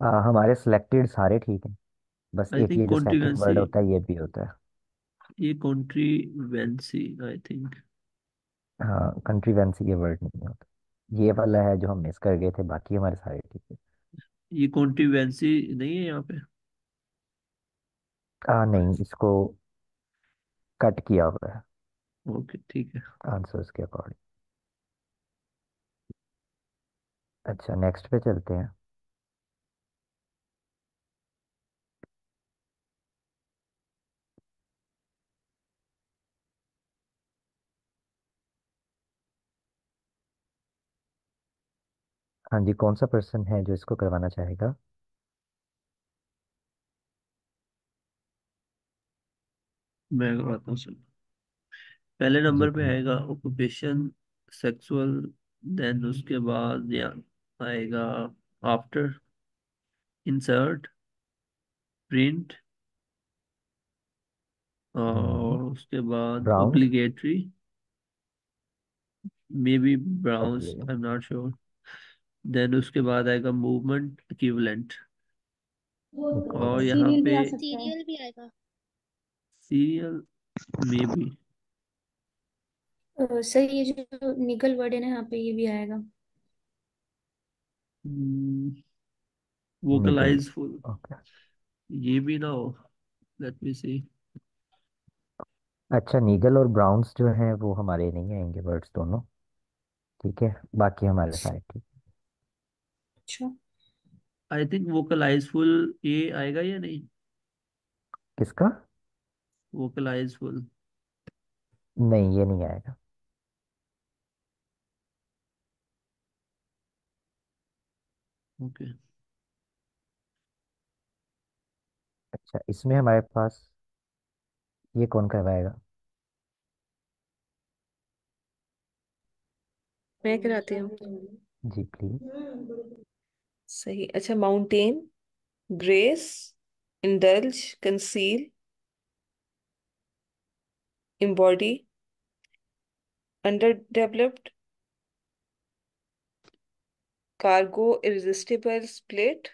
आ, हमारे सिलेक्टेड सारे ठीक हैं। बस आई एक थिंक ये जो सेकंड कॉन्ट्रीवेंसी वर्ड होता है ये भी होता है। ये कॉन्ट्रीवेंसी आई थिंक हाँ कंट्रीवेंसी ये वर्ड नहीं होता। ये वाला है जो हम मिस कर गए थे बाकी हमारे सारे ठीक है। ये कॉन्ट्रीवेंसी नहीं है यहाँ पे? आ, नहीं इसको कट किया हुआ है। ओके ठीक है। आंसर्स के अकॉर्डिंग अच्छा नेक्स्ट पे चलते हैं। हाँ जी कौन सा पर्सन है जो इसको करवाना चाहेगा? मैं करवाता हूँ पहले जी नंबर पे आएगा ऑक्यूपेशन सेक्सुअल देन उसके बाद या आएगा आफ्टर इंसर्ट प्रिंट और उसके बाद obligatory may be browns okay I am not sure then उसके बाद आएगा मूवमेंट इक्विवेलेंट और यहाँ पे सीरियल भी आएगा। सीरियल मे बी सर ये जो निगल वर्ड है ना यहाँ पे ये भी आएगा। निगल वोकलाइजफुल ओके ये भी ना हो. लेट मी सी अच्छा नीगल और ब्राउन्स जो हैं वो हमारे नहीं आएँगे वर्ड्स दोनों। ठीक है बाकी हमारे सारे ठीक। अच्छा। आई थिंक वोकलाइजफुल ये आएगा या नहीं? किसका? वोकलाइजफुल नहीं ये नहीं आएगा। ओके अच्छा इसमें हमारे पास ये कौन करवाएगा? मैं कराती हूँ। जी प्लीज़ सही। अच्छा mountain grace indulge conceal embody underdeveloped cargo adjustable splat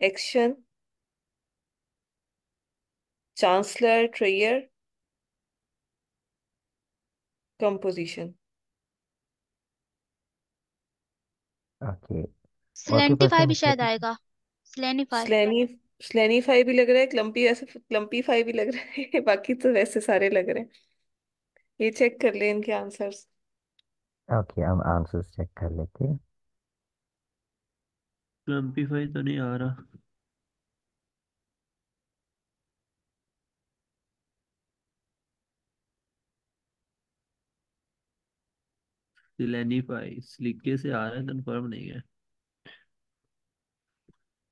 action chancellor ट्रेयर composition okay स्लेंटिफाई ऑक्यूपेशन भी शायद मतलब आएगा। स्लेनिफाई स्लैनी स्लैनीफाई भी लग रहा है क्लम्पी ऐसे क्लम्पीफाई भी लग रहा है बाकी तो वैसे सारे लग रहे हैं। ये चेक कर ले इनके आंसर्स ओके हम आंसर्स चेक कर लेते हैं। क्लम्पीफाई तो नहीं आ रहा। सिलेनिफाई स्लीके से आ रहा है कंफर्म नहीं है।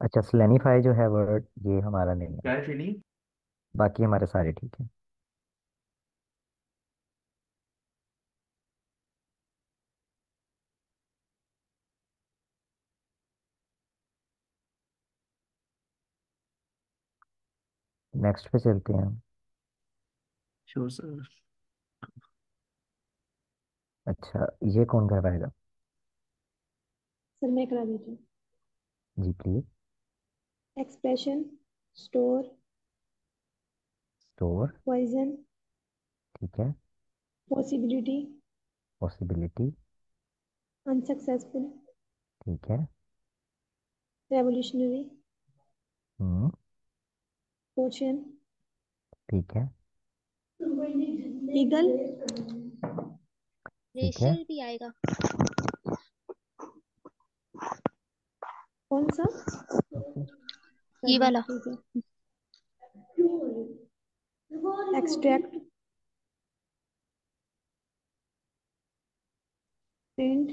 अच्छा स्लेनिफाई जो है वर्ड ये हमारा नहीं है। क्या है बाकी हमारे सारे ठीक है। नेक्स्ट पे चलते हैं। हम श्योर सर अच्छा ये कौन करवाएगा सर मैं करा देती हूँ। जी please expression store store poison ठीक है। पॉसिबिलिटी पॉसिबिलिटी अनसक्सेसफुल ठीक है। रेवोल्यूशनरी हम्म। पोशन ठीक है। ईगल रेशियल भी आएगा। कौन सा? ये वाला। एक्सट्रैक्ट प्रिंट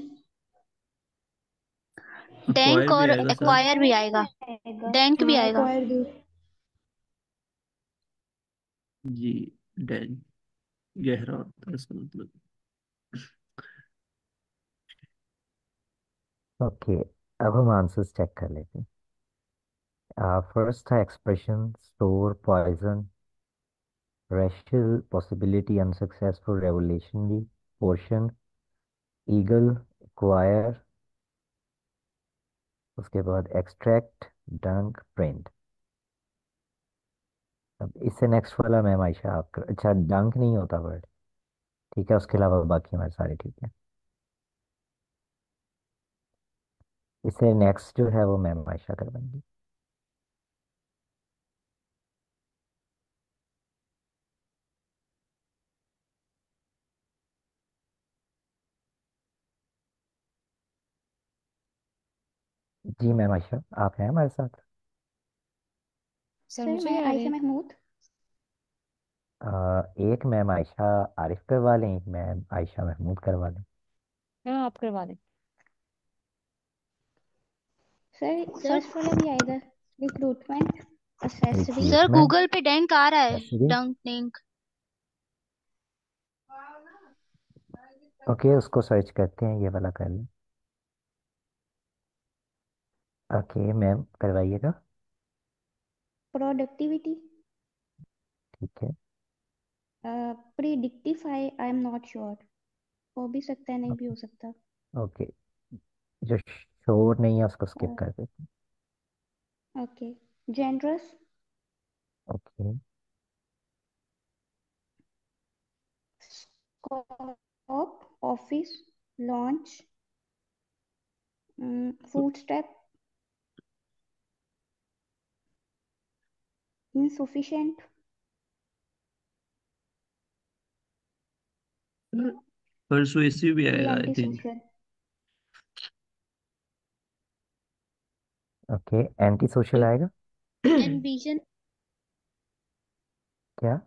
डैंक और एक्वायर भी आएगा। डैंक भी आएगा। जी डैन गहरा होता है इसका मतलब। ओके अब हम आंसर्स चेक कर लेते हैं। फ़र्स्ट था expression store poison racial possibility unsuccessful revolution भी पोर्शन ईगल एक्वायर उसके बाद एक्सट्रैक्ट डंक प्रिंट अब इससे नेक्स्ट वाला मैम आयशा आप अच्छा डंक नहीं होता वर्ड ठीक है, उसके अलावा बाकी हमारे सारे ठीक है। इससे नेक्स्ट जो है वो मैम आयशा करवाएँगी जी मैम आयशा आप हैं हमारे साथ? सर मुझे मैं आयशा महमूद। आ, एक मैम आयशा आरिफ करवा लें एक मैम आयशा महमूद करवा लें। हाँ आप करवा दें। सर फ़र्स्ट वाला भी आएगा रिक्रूटमेंट असेसरी सर गूगल पे डैंक आ रहा है। डंक डैंक ओके उसको सर्च करते हैं ये वाला कर लें। ओके मैम करवाइएगा। प्रोडक्टिविटी ठीक है। Predictify I am not sure हो भी सकता है नहीं भी हो सकता। ओके जो शोर नहीं है उसको स्किप कर देते हैं। Okay generous okay scope office launch food step insufficient? Persuasive भी आएगा I think okay anti social आएगा? Envision क्या?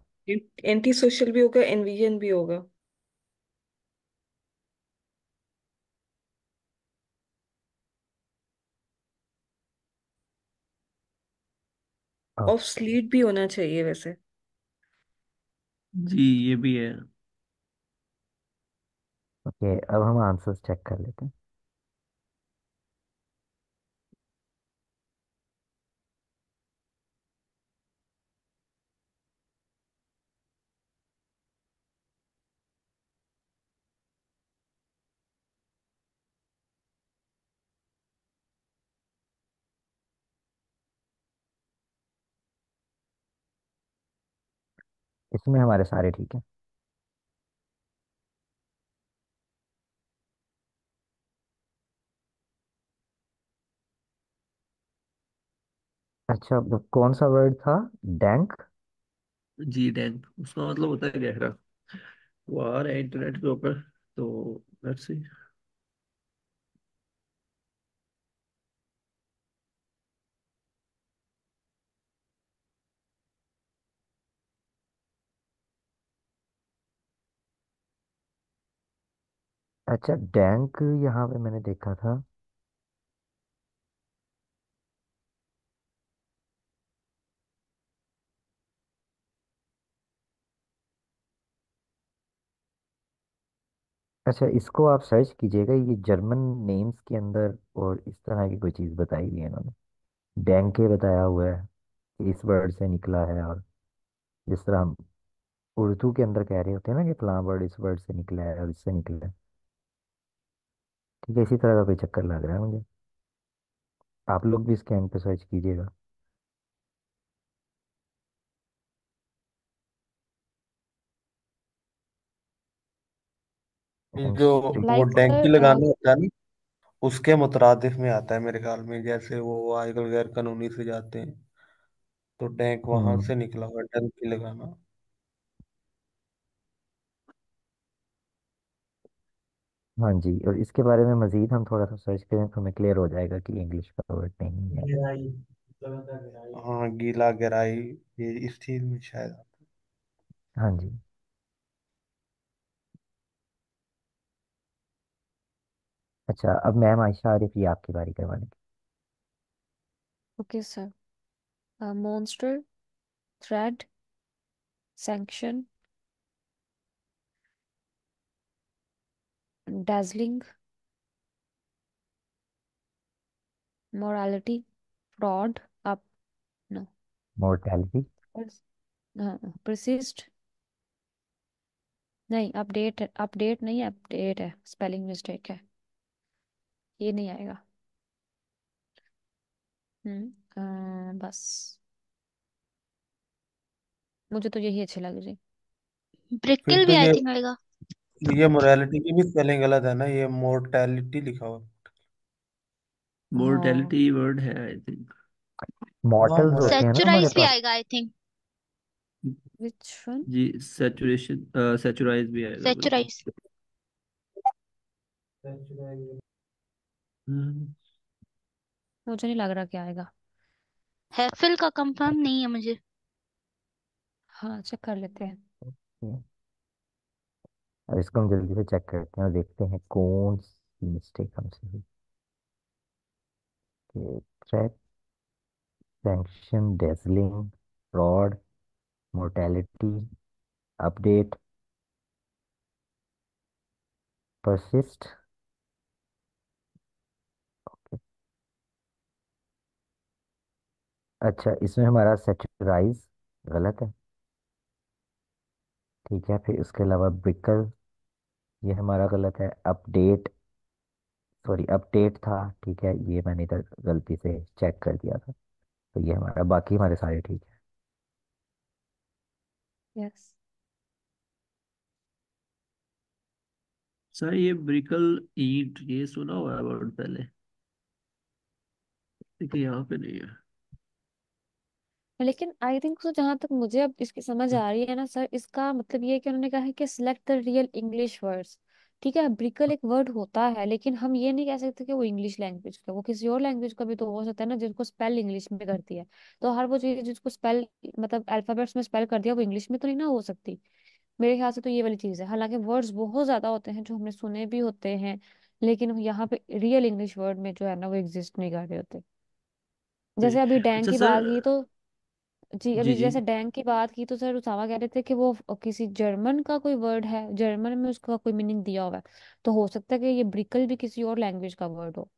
एंटी सोशल भी होगा एनविजन भी होगा। ऑफ़ स्लीप भी होना चाहिए वैसे। जी ये भी है। ओके अब हम आंसर्स चेक कर लेते हैं। इसमें हमारे सारे ठीक हैं। अच्छा वो कौन सा वर्ड था? डैंक? जी, डैंक। उसका मतलब होता है गहरा। वो आ रहा है इंटरनेट के ऊपर तो लेट्स सी अच्छा डैंक यहाँ पे मैंने देखा था। अच्छा इसको आप सर्च कीजिएगा, ये जर्मन नेम्स के अंदर और इस तरह की कोई चीज़ बताई हुई है इन्होंने। डैंके बताया हुआ है कि इस वर्ड से निकला है और जिस तरह हम उर्दू के अंदर कह रहे होते हैं ना कि फलां वर्ड इस वर्ड से निकला है और इससे निकला है। ठीक है इसी तरह का कोई चक्कर लग रहा है मुझे। आप लोग भी स्कैन पे सर्च कीजिएगा। जो वो लाइक डैंकी लगाना होता है ना उसके मुतरादिफ में आता है मेरे ख्याल में जैसे वो आजकल गैर कानूनी से जाते हैं। तो टैंक वहाँ हम्म। से निकला हुआ है डंकी लगाना। हाँ जी और इसके बारे में मज़ीद हम थोड़ा सा सर्च करें तो हमें क्लियर हो जाएगा कि इंग्लिश का वर्ड नहीं है। हाँ गीला गहराई ये इस चीज़ में शायद आता हाँ। जी। अच्छा अब मैम आयशा आरिफ ये आपकी बारी करवाने की। Okay sir monster thread sanction dazzling morality fraud up no. Mortality persist. नहीं अपडेट अपडेट नहीं अपडेट है. स्पेलिंग मिस्टेक है. ये नहीं आएगा. हम्म अ, बस। मुझे तो यही अच्छी लग रही। फिर ब्रिकल तो भी आई ये थिंक आएगा ये मोरालिटी की भी स्पेलिंग गलत है ना ये मोर्टेलिटी लिखा हुआ। हाँ। मोर्टेलिटी वर्ड है आई थिंक हाँ मॉर्टल्स होते हैं ना हमारे सेचुराइज भी पास। आएगा आई थिंक विच वन जी सैचुरेशन सैचुराइज भी आएगा बिल्कुल सेचुराइज हम्म, मुझे नहीं लग रहा क्या आएगा। हैफिल का कंफर्म नहीं है मुझे। हाँ चेक कर लेते हैं। अब इसको हम जल्दी से चेक करते हैं और देखते हैं कौन सी मिस्टेक हमसे हुई। Threat sanction dazzling fraud mortality update persist अच्छा इसमें हमारा सेचुराइज गलत है। ठीक है फिर उसके अलावा ब्रिकल ये हमारा गलत है अपडेट सॉरी अपडेट था ठीक है ये मैंने इधर गलती से चेक कर दिया था तो ये हमारा बाकी हमारे सारे ठीक है। यस सर ये ब्रिकल ईट ये सुना हुआ है वर्ड पहले? लेकिन यहाँ पे नहीं है। लेकिन आई थिंक सो जहाँ तक मुझे अब इसकी समझ आ रही है ना सर इसका मतलब ये है कि उन्होंने कहा है कि select the real English words ठीक है? ब्रिकल एक वर्ड होता है लेकिन हम ये नहीं कह सकते कि वो इंग्लिश लैंग्वेज का वो किसी और लैंग्वेज का भी तो हो सकता है ना जिसको स्पेल इंग्लिश में करती है। तो हर वो चीज़ जिसको स्पेल मतलब अल्फाबेट्स में स्पेल कर दिया वो इंग्लिश में तो नहीं ना हो सकती। मेरे ख्याल से तो ये वाली चीज़ है। हालाँकि वर्ड्स बहुत ज़्यादा होते हैं जो हमने सुने भी होते हैं लेकिन यहाँ पे रियल इंग्लिश वर्ड में जो है ना वो एग्जिस्ट नहीं कर रहे होते। जैसे अभी डैंग अच्छा की सर बात की तो जी जी अभी जी। जैसे डैंग की बात की तो सर उसामा कह रहे थे कि वो किसी जर्मन का कोई वर्ड है जर्मन में उसका कोई मीनिंग दिया हुआ है तो हो सकता है कि ये ब्रिकल भी किसी और लैंग्वेज का वर्ड हो।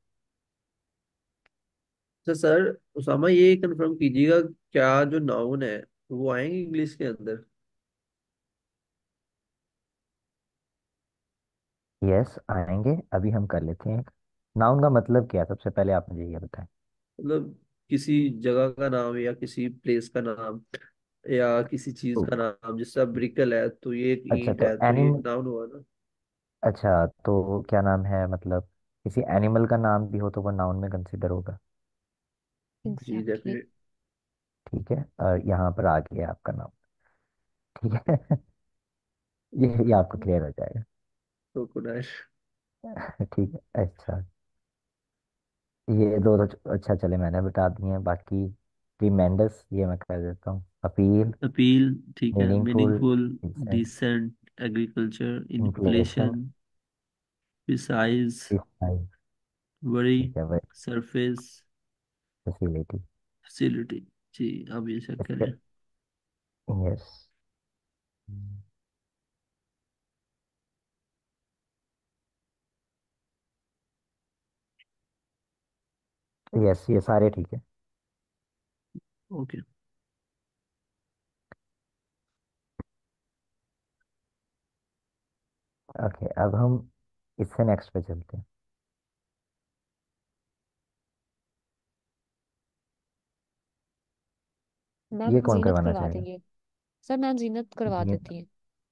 अच्छा सर उसामा ये कंफर्म कीजिएगा क्या जो नाउन है वो आएँगे इंग्लिश के अंदर? यस आएँगे अभी हम कर लेते हैं। नाउन का मतलब क्या है? सबसे पहले आप मुझे ये बताएँ। मतलब किसी जगह का नाम या किसी प्लेस का नाम या किसी चीज़ तो का नाम जैसे ब्रिकल है तो ये एक अच्छा ईंट तो है तो ये एनिम एक नाउन हुआ ना। अच्छा तो क्या नाम है मतलब किसी एनिमल का नाम भी हो तो वो नाउन में कंसिडर होगा। जी एग्जैक्टली डेफिनेट ठीक है और यहाँ पर आ गया आपका नाम ठीक है। ये ये आपको क्लियर हो जाएगा। क्रोकोडाइल ठीक है अच्छा। ये दो तो अच्छा चले मैंने बता दिए हैं बाकी ट्रीमेंडस ये मैं कर देता हूँ। अपील अपील ठीक है। Meaningful meaningful decent agriculture inflation inflation बड़ी ठीक है सरफेस फैसिलिटी फैसिलिटी जी अब ये चेक इसका करें। यस यस ये सारे ठीक है। ओके ओके अब हम इससे नेक्स्ट पे चलते हैं। मैम ये कौन जीनत करवाना करवा चाहेगा? देंगे। सर मैम जीनत करवा जी देती हैं।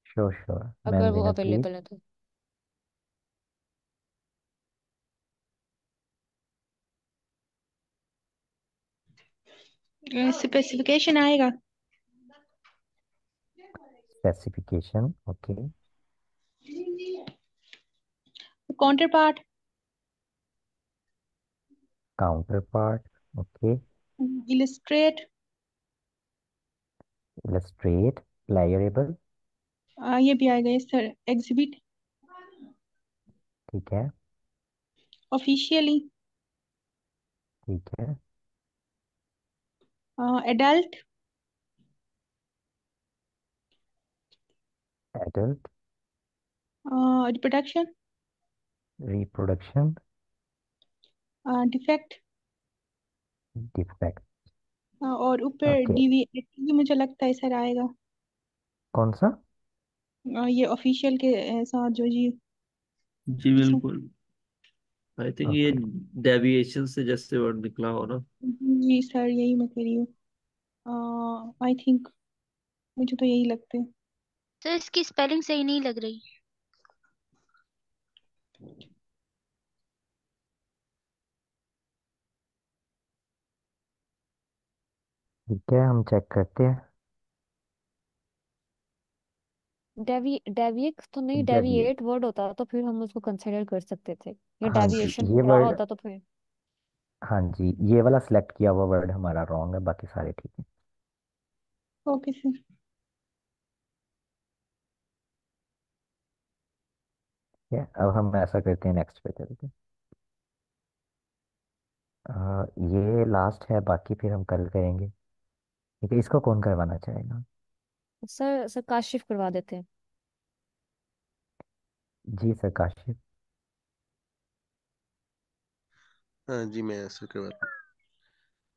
श्योर श्योर मैम अगर वो जीनत प्लीज़ अवेलेबल है तो। स्पेसिफिकेशन आएगा। Specification okay counterpart counterpart okay illustrate illustrate प्लेयरेबल ये भी आएगा सर एग्जिबिट ठीक है। ऑफिशियली ठीक है। Adult adult reproduction reproduction defect defect और ऊपर ओके डीवी भी मुझे लगता है सर आएगा। कौन सा? अ, ये ऑफिशियल के साथ जो जी जी बिल्कुल। आई थिंक ये डेविएशन से जैसे वर्ड निकला हो ना। जी सर यही मैं कह रही हूँ। आई थिंक मुझे तो यही लगता है। तो इसकी स्पेलिंग सही नहीं लग रही। ठीक है हम चेक करते हैं। डेवी डेविएट तो नहीं डेविएट डेविएट वर्ड होता तो फिर हम उसको कंसिडर कर सकते थे। या हाँ जी डेविएशन ये रहा वर्ड होता तो फिर। हाँ जी ये वाला सिलेक्ट किया हुआ वर्ड हमारा रॉन्ग है बाकी सारे ठीक है। ओके सर ठीक है अब हम ऐसा करते हैं नेक्स्ट पे चलते हैं। अ, ये लास्ट है बाकी फिर हम कल करेंगे। ठीक है इसको कौन करवाना चाहेगा? सर सर काशिफ करवा देते हैं। जी सर काशिफ। हाँ जी मैं ऐसे करवाता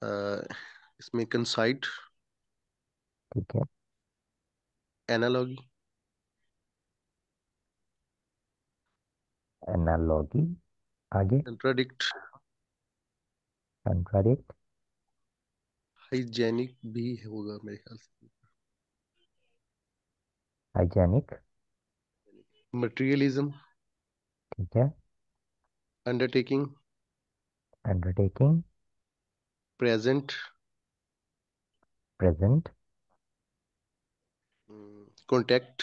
हूँ। अ, इसमें कंसाइट ठीक है। एनालॉगी एनालॉगी आगे। कंट्राडिक्ट कंट्राडिक्ट हाइजेनिक भी होगा मेरे ख्याल से। हाइजेनिक मटेरियलिज्म ठीक है। Undertaking undertaking present present contact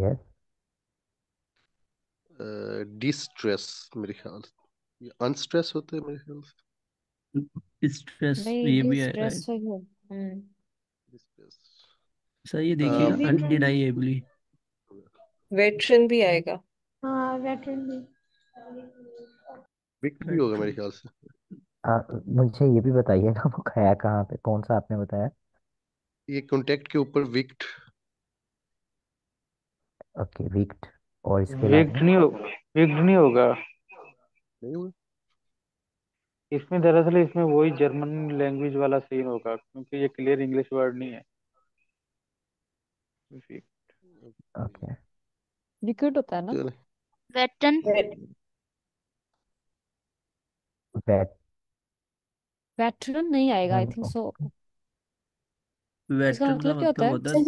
yes distress मेरे ख्याल से। अनस्ट्रेस होता है मेरे ख्याल से। स्ट्रेस ये भी स्ट्रेस हो। सर ये देखिएगा अ, अनडिनाइएबली वेटरन भी आएगा। हाँ वेटरन भी। विक्ट भी होगा मेरे ख्याल से। आ, मुझे ये भी बताइए ना वो खाया कहाँ पे? कौन सा आपने बताया? ये कॉन्टेक्ट के ऊपर विक्ट ओके वीक्ड और इसके अलावा? नहीं हो विक्ड नहीं होगा। नहीं होगा इसमें दरअसल इसमें वही जर्मन लैंग्वेज वाला सीन होगा क्योंकि ये क्लियर इंग्लिश वर्ड नहीं है। Vic- ओके विकेट होता है ना? चलो। वेटन वेट वेटरन नहीं आएगा आई थिंक सो इसका वेटरन का मतलब क्या होता मतलब है?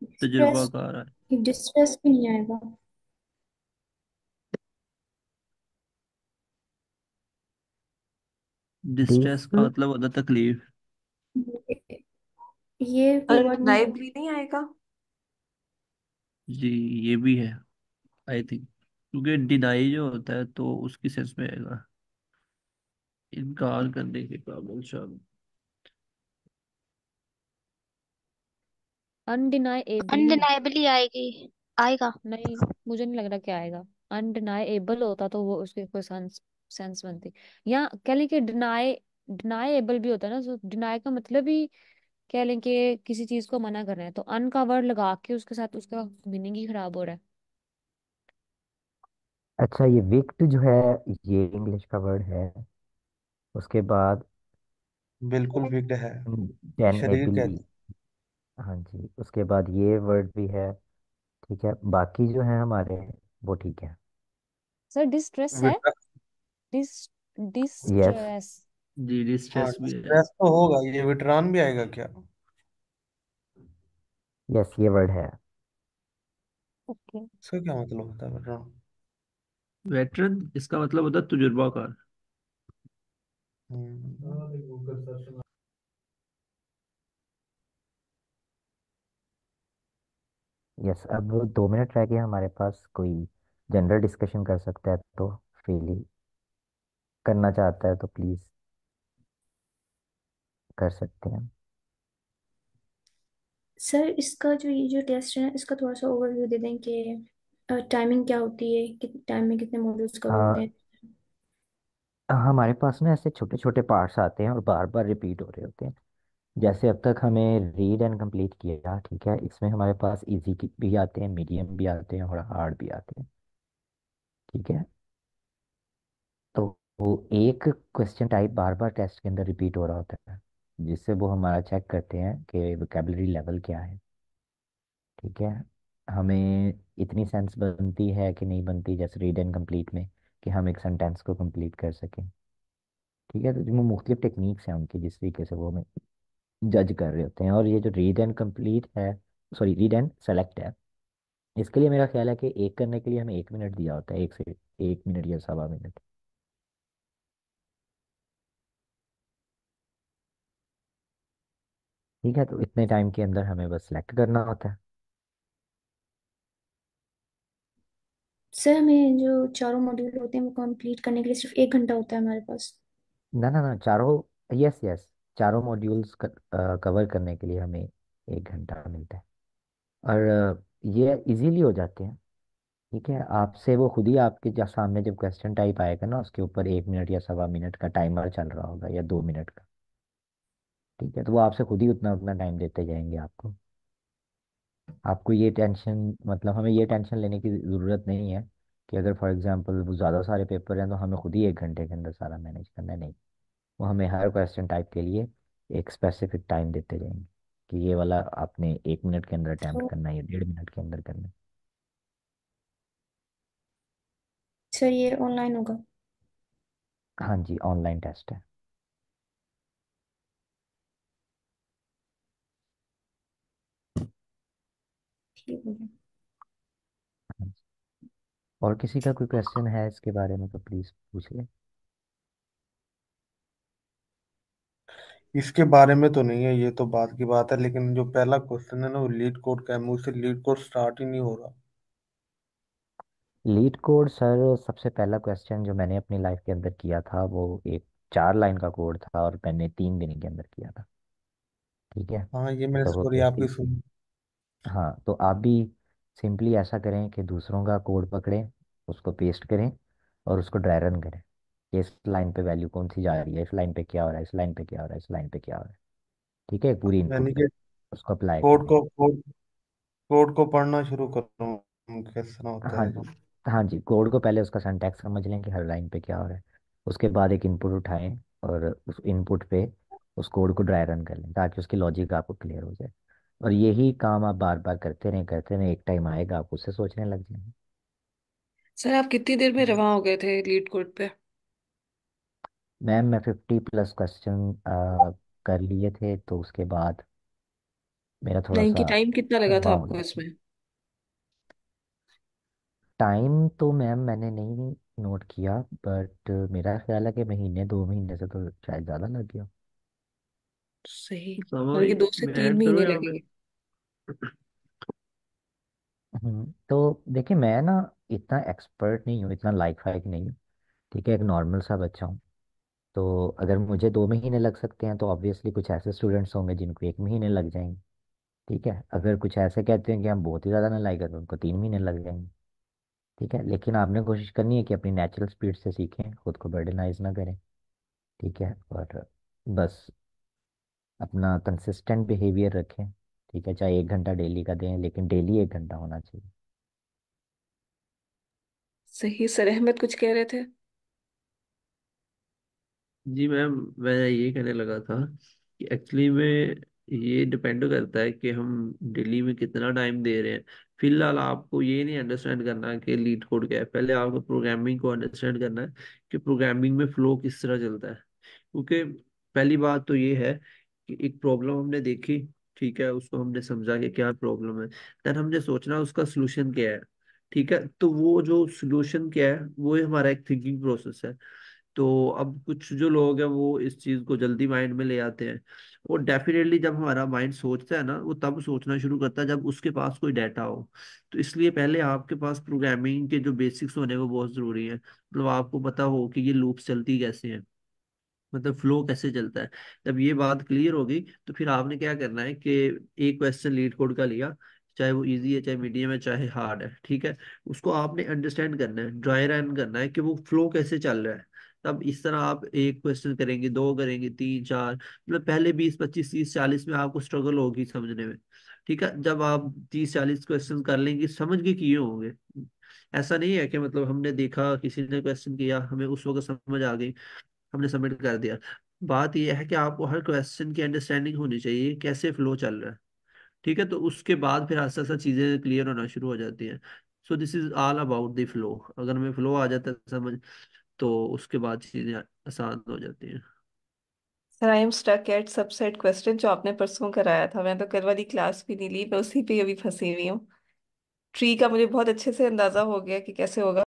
होता है तजुर्बाकार है। डिस्ट्रेस भी नहीं आएगा। डिस्ट्रेस का मतलब होता है तकलीफ़। ये भी वर्ड नहीं। अनडिनाइबली नहीं आएगा? जी ये भी है आई थिंक क्योंकि डिनाई जो होता है तो उसकी सेंस में आएगा। इनकार करने के काबिल शामिल अनडिनाइएबली अनडिनाइबली आएगी। आएगा। नहीं मुझे नहीं लग रहा कि आएगा। अनडिनाएबल होता तो वो उसकी कोई सेंस सेंस बनती। या कह लें कि डिनाई डिनाएबल भी होता है ना तो डिनाई का मतलब ही कह लें कि किसी चीज़ को मना कर रहे हैं तो अन का वर्ड लगा के उसके साथ उसका मीनिंग ही खराब हो रहा है। अच्छा ये विक्ट जो है ये इंग्लिश का वर्ड है उसके बाद बिल्कुल विक्ड है। शरीर टेनेबली कहते हाँ जी उसके बाद ये वर्ड भी है ठीक है बाकी जो है हमारे वो ठीक है। सर डिस्ट्रेस है? विट डिस यस डिस्ट्रेस जी डी हाँ स्ट्रेस भी है। स्ट्रेस तो होगा ये विटरान भी आएगा क्या? यस ये वर्ड है। ओके इसका क्या मतलब होता है विटरान वेटरन इसका मतलब होता है तजुर्बाकार हम्म यस अब दो मिनट रह गए हमारे पास कोई जनरल डिस्कशन कर सकता है तो फ्रीली करना चाहता है तो प्लीज़ कर सकते हैं। सर इसका जो ये जो टेस्ट है ना इसका थोड़ा सा ओवरव्यू दे दें कि टाइमिंग क्या होती है कितने टाइम में कितने मॉड्यूल्स कवर होते हैं। हमारे पास ना ऐसे छोटे छोटे पार्ट्स आते हैं और बार बार रिपीट हो रहे होते हैं। जैसे अब तक हमें रीड एंड कंप्लीट किया ठीक है? इसमें हमारे पास इजी भी आते हैं मीडियम भी आते हैं और हार्ड भी आते हैं ठीक है? तो वो एक क्वेश्चन टाइप बार बार टेस्ट के अंदर रिपीट हो रहा होता है, जिससे वो हमारा चेक करते हैं कि वोकेबलरी लेवल क्या है। ठीक है? हमें इतनी सेंस बनती है कि नहीं बनती, जैसे रीड एंड कंप्लीट में, कि हम एक सेंटेंस को कंप्लीट कर सकें। ठीक है? तो जो मुख्तलिफ़ टेक्निक्स हैं उनकी, जिस तरीके से वो हमें जज कर रहे होते हैं। और ये जो रीड एंड कंप्लीट है सॉरी रीड एंड सेलेक्ट है, इसके लिए मेरा ख्याल है कि एक करने के लिए हमें एक मिनट दिया होता है, एक से एक मिनट या सवा मिनट ठीक है तो इतने टाइम के अंदर हमें बस सेलेक्ट करना होता है। सर हमें जो चारों मॉड्यूल होते हैं वो कंप्लीट करने के लिए सिर्फ़ एक घंटा होता है हमारे पास। ना ना ना चारों यस यस चारों मॉड्यूल्स कवर करने के लिए हमें एक घंटा मिलता है। और अ, ये इजीली हो जाते हैं। ठीक है आपसे वो खुद ही आपके जब सामने जब क्वेश्चन टाइप आएगा ना उसके ऊपर एक मिनट या सवा मिनट का टाइमर चल रहा होगा या दो मिनट का। ठीक है तो वो आपसे खुद ही उतना उतना टाइम देते जाएँगे आपको। आपको ये टेंशन मतलब हमें ये टेंशन लेने की ज़रूरत नहीं है कि अगर फॉर एग्जांपल वो ज़्यादा सारे पेपर हैं तो हमें खुद ही एक घंटे के अंदर सारा मैनेज करना है नहीं। वो हमें हर क्वेश्चन टाइप के लिए एक स्पेसिफिक टाइम देते जाएँगे कि ये वाला आपने एक मिनट के अंदर अटैम्प्ट तो करना है या डेढ़ मिनट के अंदर करना है। सर ये ऑनलाइन होगा। हाँ जी ऑनलाइन टेस्ट है। जी। और किसी का कोई क्वेश्चन है इसके बारे में तो प्लीज़ पूछ ले इसके बारे में तो नहीं है ये तो बात की बात है लेकिन जो पहला क्वेश्चन है ना वो लीड कोड का है मुझसे लीड कोड स्टार्ट ही नहीं हो रहा। लीड कोड सर सबसे पहला क्वेश्चन जो मैंने अपनी लाइफ के अंदर किया था वो एक चार लाइन का कोड था और मैंने तीन दिन के अंदर किया था। ठीक है? हाँ ये मैंने तो वो स्टोरी आपकी सुनी हाँ तो आप भी सिंपली ऐसा करें कि दूसरों का कोड पकड़ें उसको पेस्ट करें और उसको ड्राई रन करें। कि इस लाइन पे वैल्यू कौन सी जा रही है इस लाइन पे क्या हो रहा है इस लाइन पे क्या हो रहा है इस लाइन पे क्या हो रहा है। ठीक है? पूरी यानी इनपुट कि उसको अप्लाई कोड करें। को कोड कोड को पढ़ना शुरू करूँ कैसा होता हाँ है जी हाँ जी कोड को पहले उसका सिंटैक्स समझ लें कि हर लाइन पे क्या हो रहा है। उसके बाद एक इनपुट उठाएँ और उस इनपुट पे उस कोड को ड्राई रन कर लें ताकि उसकी लॉजिक आपको क्लियर हो जाए। और यही काम आप बार बार करते रहें करते रहें एक टाइम आएगा आप उससे सोचने लग जाएँगे। सर आप कितनी देर में रवाना हो गए थे लीड कोड पे? मैम मैं फिफ्टी प्लस क्वेश्चन कर लिए थे तो उसके बाद मेरा थोड़ा नहीं सा टाइम कितना लगा था रवा हो आपको गया इसमें? टाइम तो मैम मैंने नहीं नोट किया बट मेरा ख्याल है कि महीने दो महीने से तो शायद ज़्यादा लग गया। सही। सामा मतलब भाई कि दो से तीन ऐड करूँ महीने यहाँ पे लगेंगे हम्म, तो देखिए मैं ना इतना एक्सपर्ट नहीं हूँ इतना लाइक फाइक नहीं हूँ ठीक है एक नॉर्मल सा बच्चा हूँ। तो अगर मुझे दो महीने लग सकते हैं तो ऑब्वियसली कुछ ऐसे स्टूडेंट्स होंगे जिनको एक महीने लग जाएँगे ठीक है? अगर कुछ ऐसे कहते हैं कि हम बहुत ही ज़्यादा नालायक है तो उनको तीन महीने लग जाएँगे ठीक है? लेकिन आपने कोशिश करनी है कि अपनी नेचुरल स्पीड से सीखें खुद को बर्डनाइज ना करें ठीक है? और बस अपना कंसिस्टेंट बिहेवियर रखें ठीक है? चाहे एक घंटा डेली का दें लेकिन डेली एक घंटा होना चाहिए। सही सर अहमद कुछ कह रहे थे? जी मैम मैं ये कहने लगा था कि एक्चुअली में ये डिपेंड करता है कि हम दिल्ली में कितना टाइम दे रहे हैं। फ़िलहाल आपको ये नहीं अंडरस्टैंड करना है कि लीड कोड क्या है। पहले आपको प्रोग्रामिंग को अंडरस्टैंड करना है कि प्रोग्रामिंग में फ्लो किस तरह चलता है। क्योंकि पहली बात तो ये है कि एक प्रॉब्लम हमने देखी, ठीक है, उसको हमने समझा कि क्या प्रॉब्लम है। देन हमने सोचना उसका सोल्यूशन क्या है, ठीक है? तो वो जो सोल्यूशन क्या है, वो हमारा एक थिंकिंग प्रोसेस है। तो अब कुछ जो लोग हैं, वो इस चीज़ को जल्दी माइंड में ले आते हैं। और डेफिनेटली जब हमारा माइंड सोचता है ना, वो तब सोचना शुरू करता है जब उसके पास कोई डाटा हो। तो इसलिए पहले आपके पास प्रोग्रामिंग के जो बेसिक्स होने, वो बहुत ज़रूरी है। मतलब तो आपको पता हो कि ये लूप्स चलती कैसे हैं। मतलब फ्लो कैसे चलता है। जब ये बात क्लियर होगी तो फिर आपने क्या करना है कि एक क्वेश्चन लीड कोड का लिया, चाहे वो इजी है, चाहे मीडियम है, चाहे हार्ड है, ठीक है? उसको आपने अंडरस्टैंड करना है ड्राई रन करना है कि वो फ्लो कैसे चल रहा है। तब इस तरह आप एक क्वेश्चन करेंगे, दो करेंगे, तीन, चार मतलब पहले बीस, पच्चीस, तीस, चालीस में आपको स्ट्रगल होगी समझने में, ठीक है? जब आप तीस, चालीस क्वेश्चन कर लेंगे, समझ के किए होंगे? ऐसा नहीं है कि मतलब हमने देखा, किसी ने क्वेश्चन किया, हमें उस वक्त समझ आ गई। हमने सबमिट कर दिया। बात यह है कि आपको हर क्वेश्चन की अंडरस्टैंडिंग होनी चाहिए, कैसे फ्लो चल रहा है। ठीक है तो उसके बाद फिर आस्ते आस्ते चीज़ें क्लियर होना शुरू हो जाती हैं। So this is all about the flow अगर हमें फ्लो आ जाता है समझ तो उसके बाद चीज़ें आसान हो जाती हैं। Sir I am stuck at subset question जो आपने परसों कराया था। मैं तो कल वाली क्लास भी नहीं ली, मैं उसी पे अभी फंसी हुई हूँ। ट्री का मुझे बहुत अच्छे से अंदाज़ा हो गया कि कैसे होगा।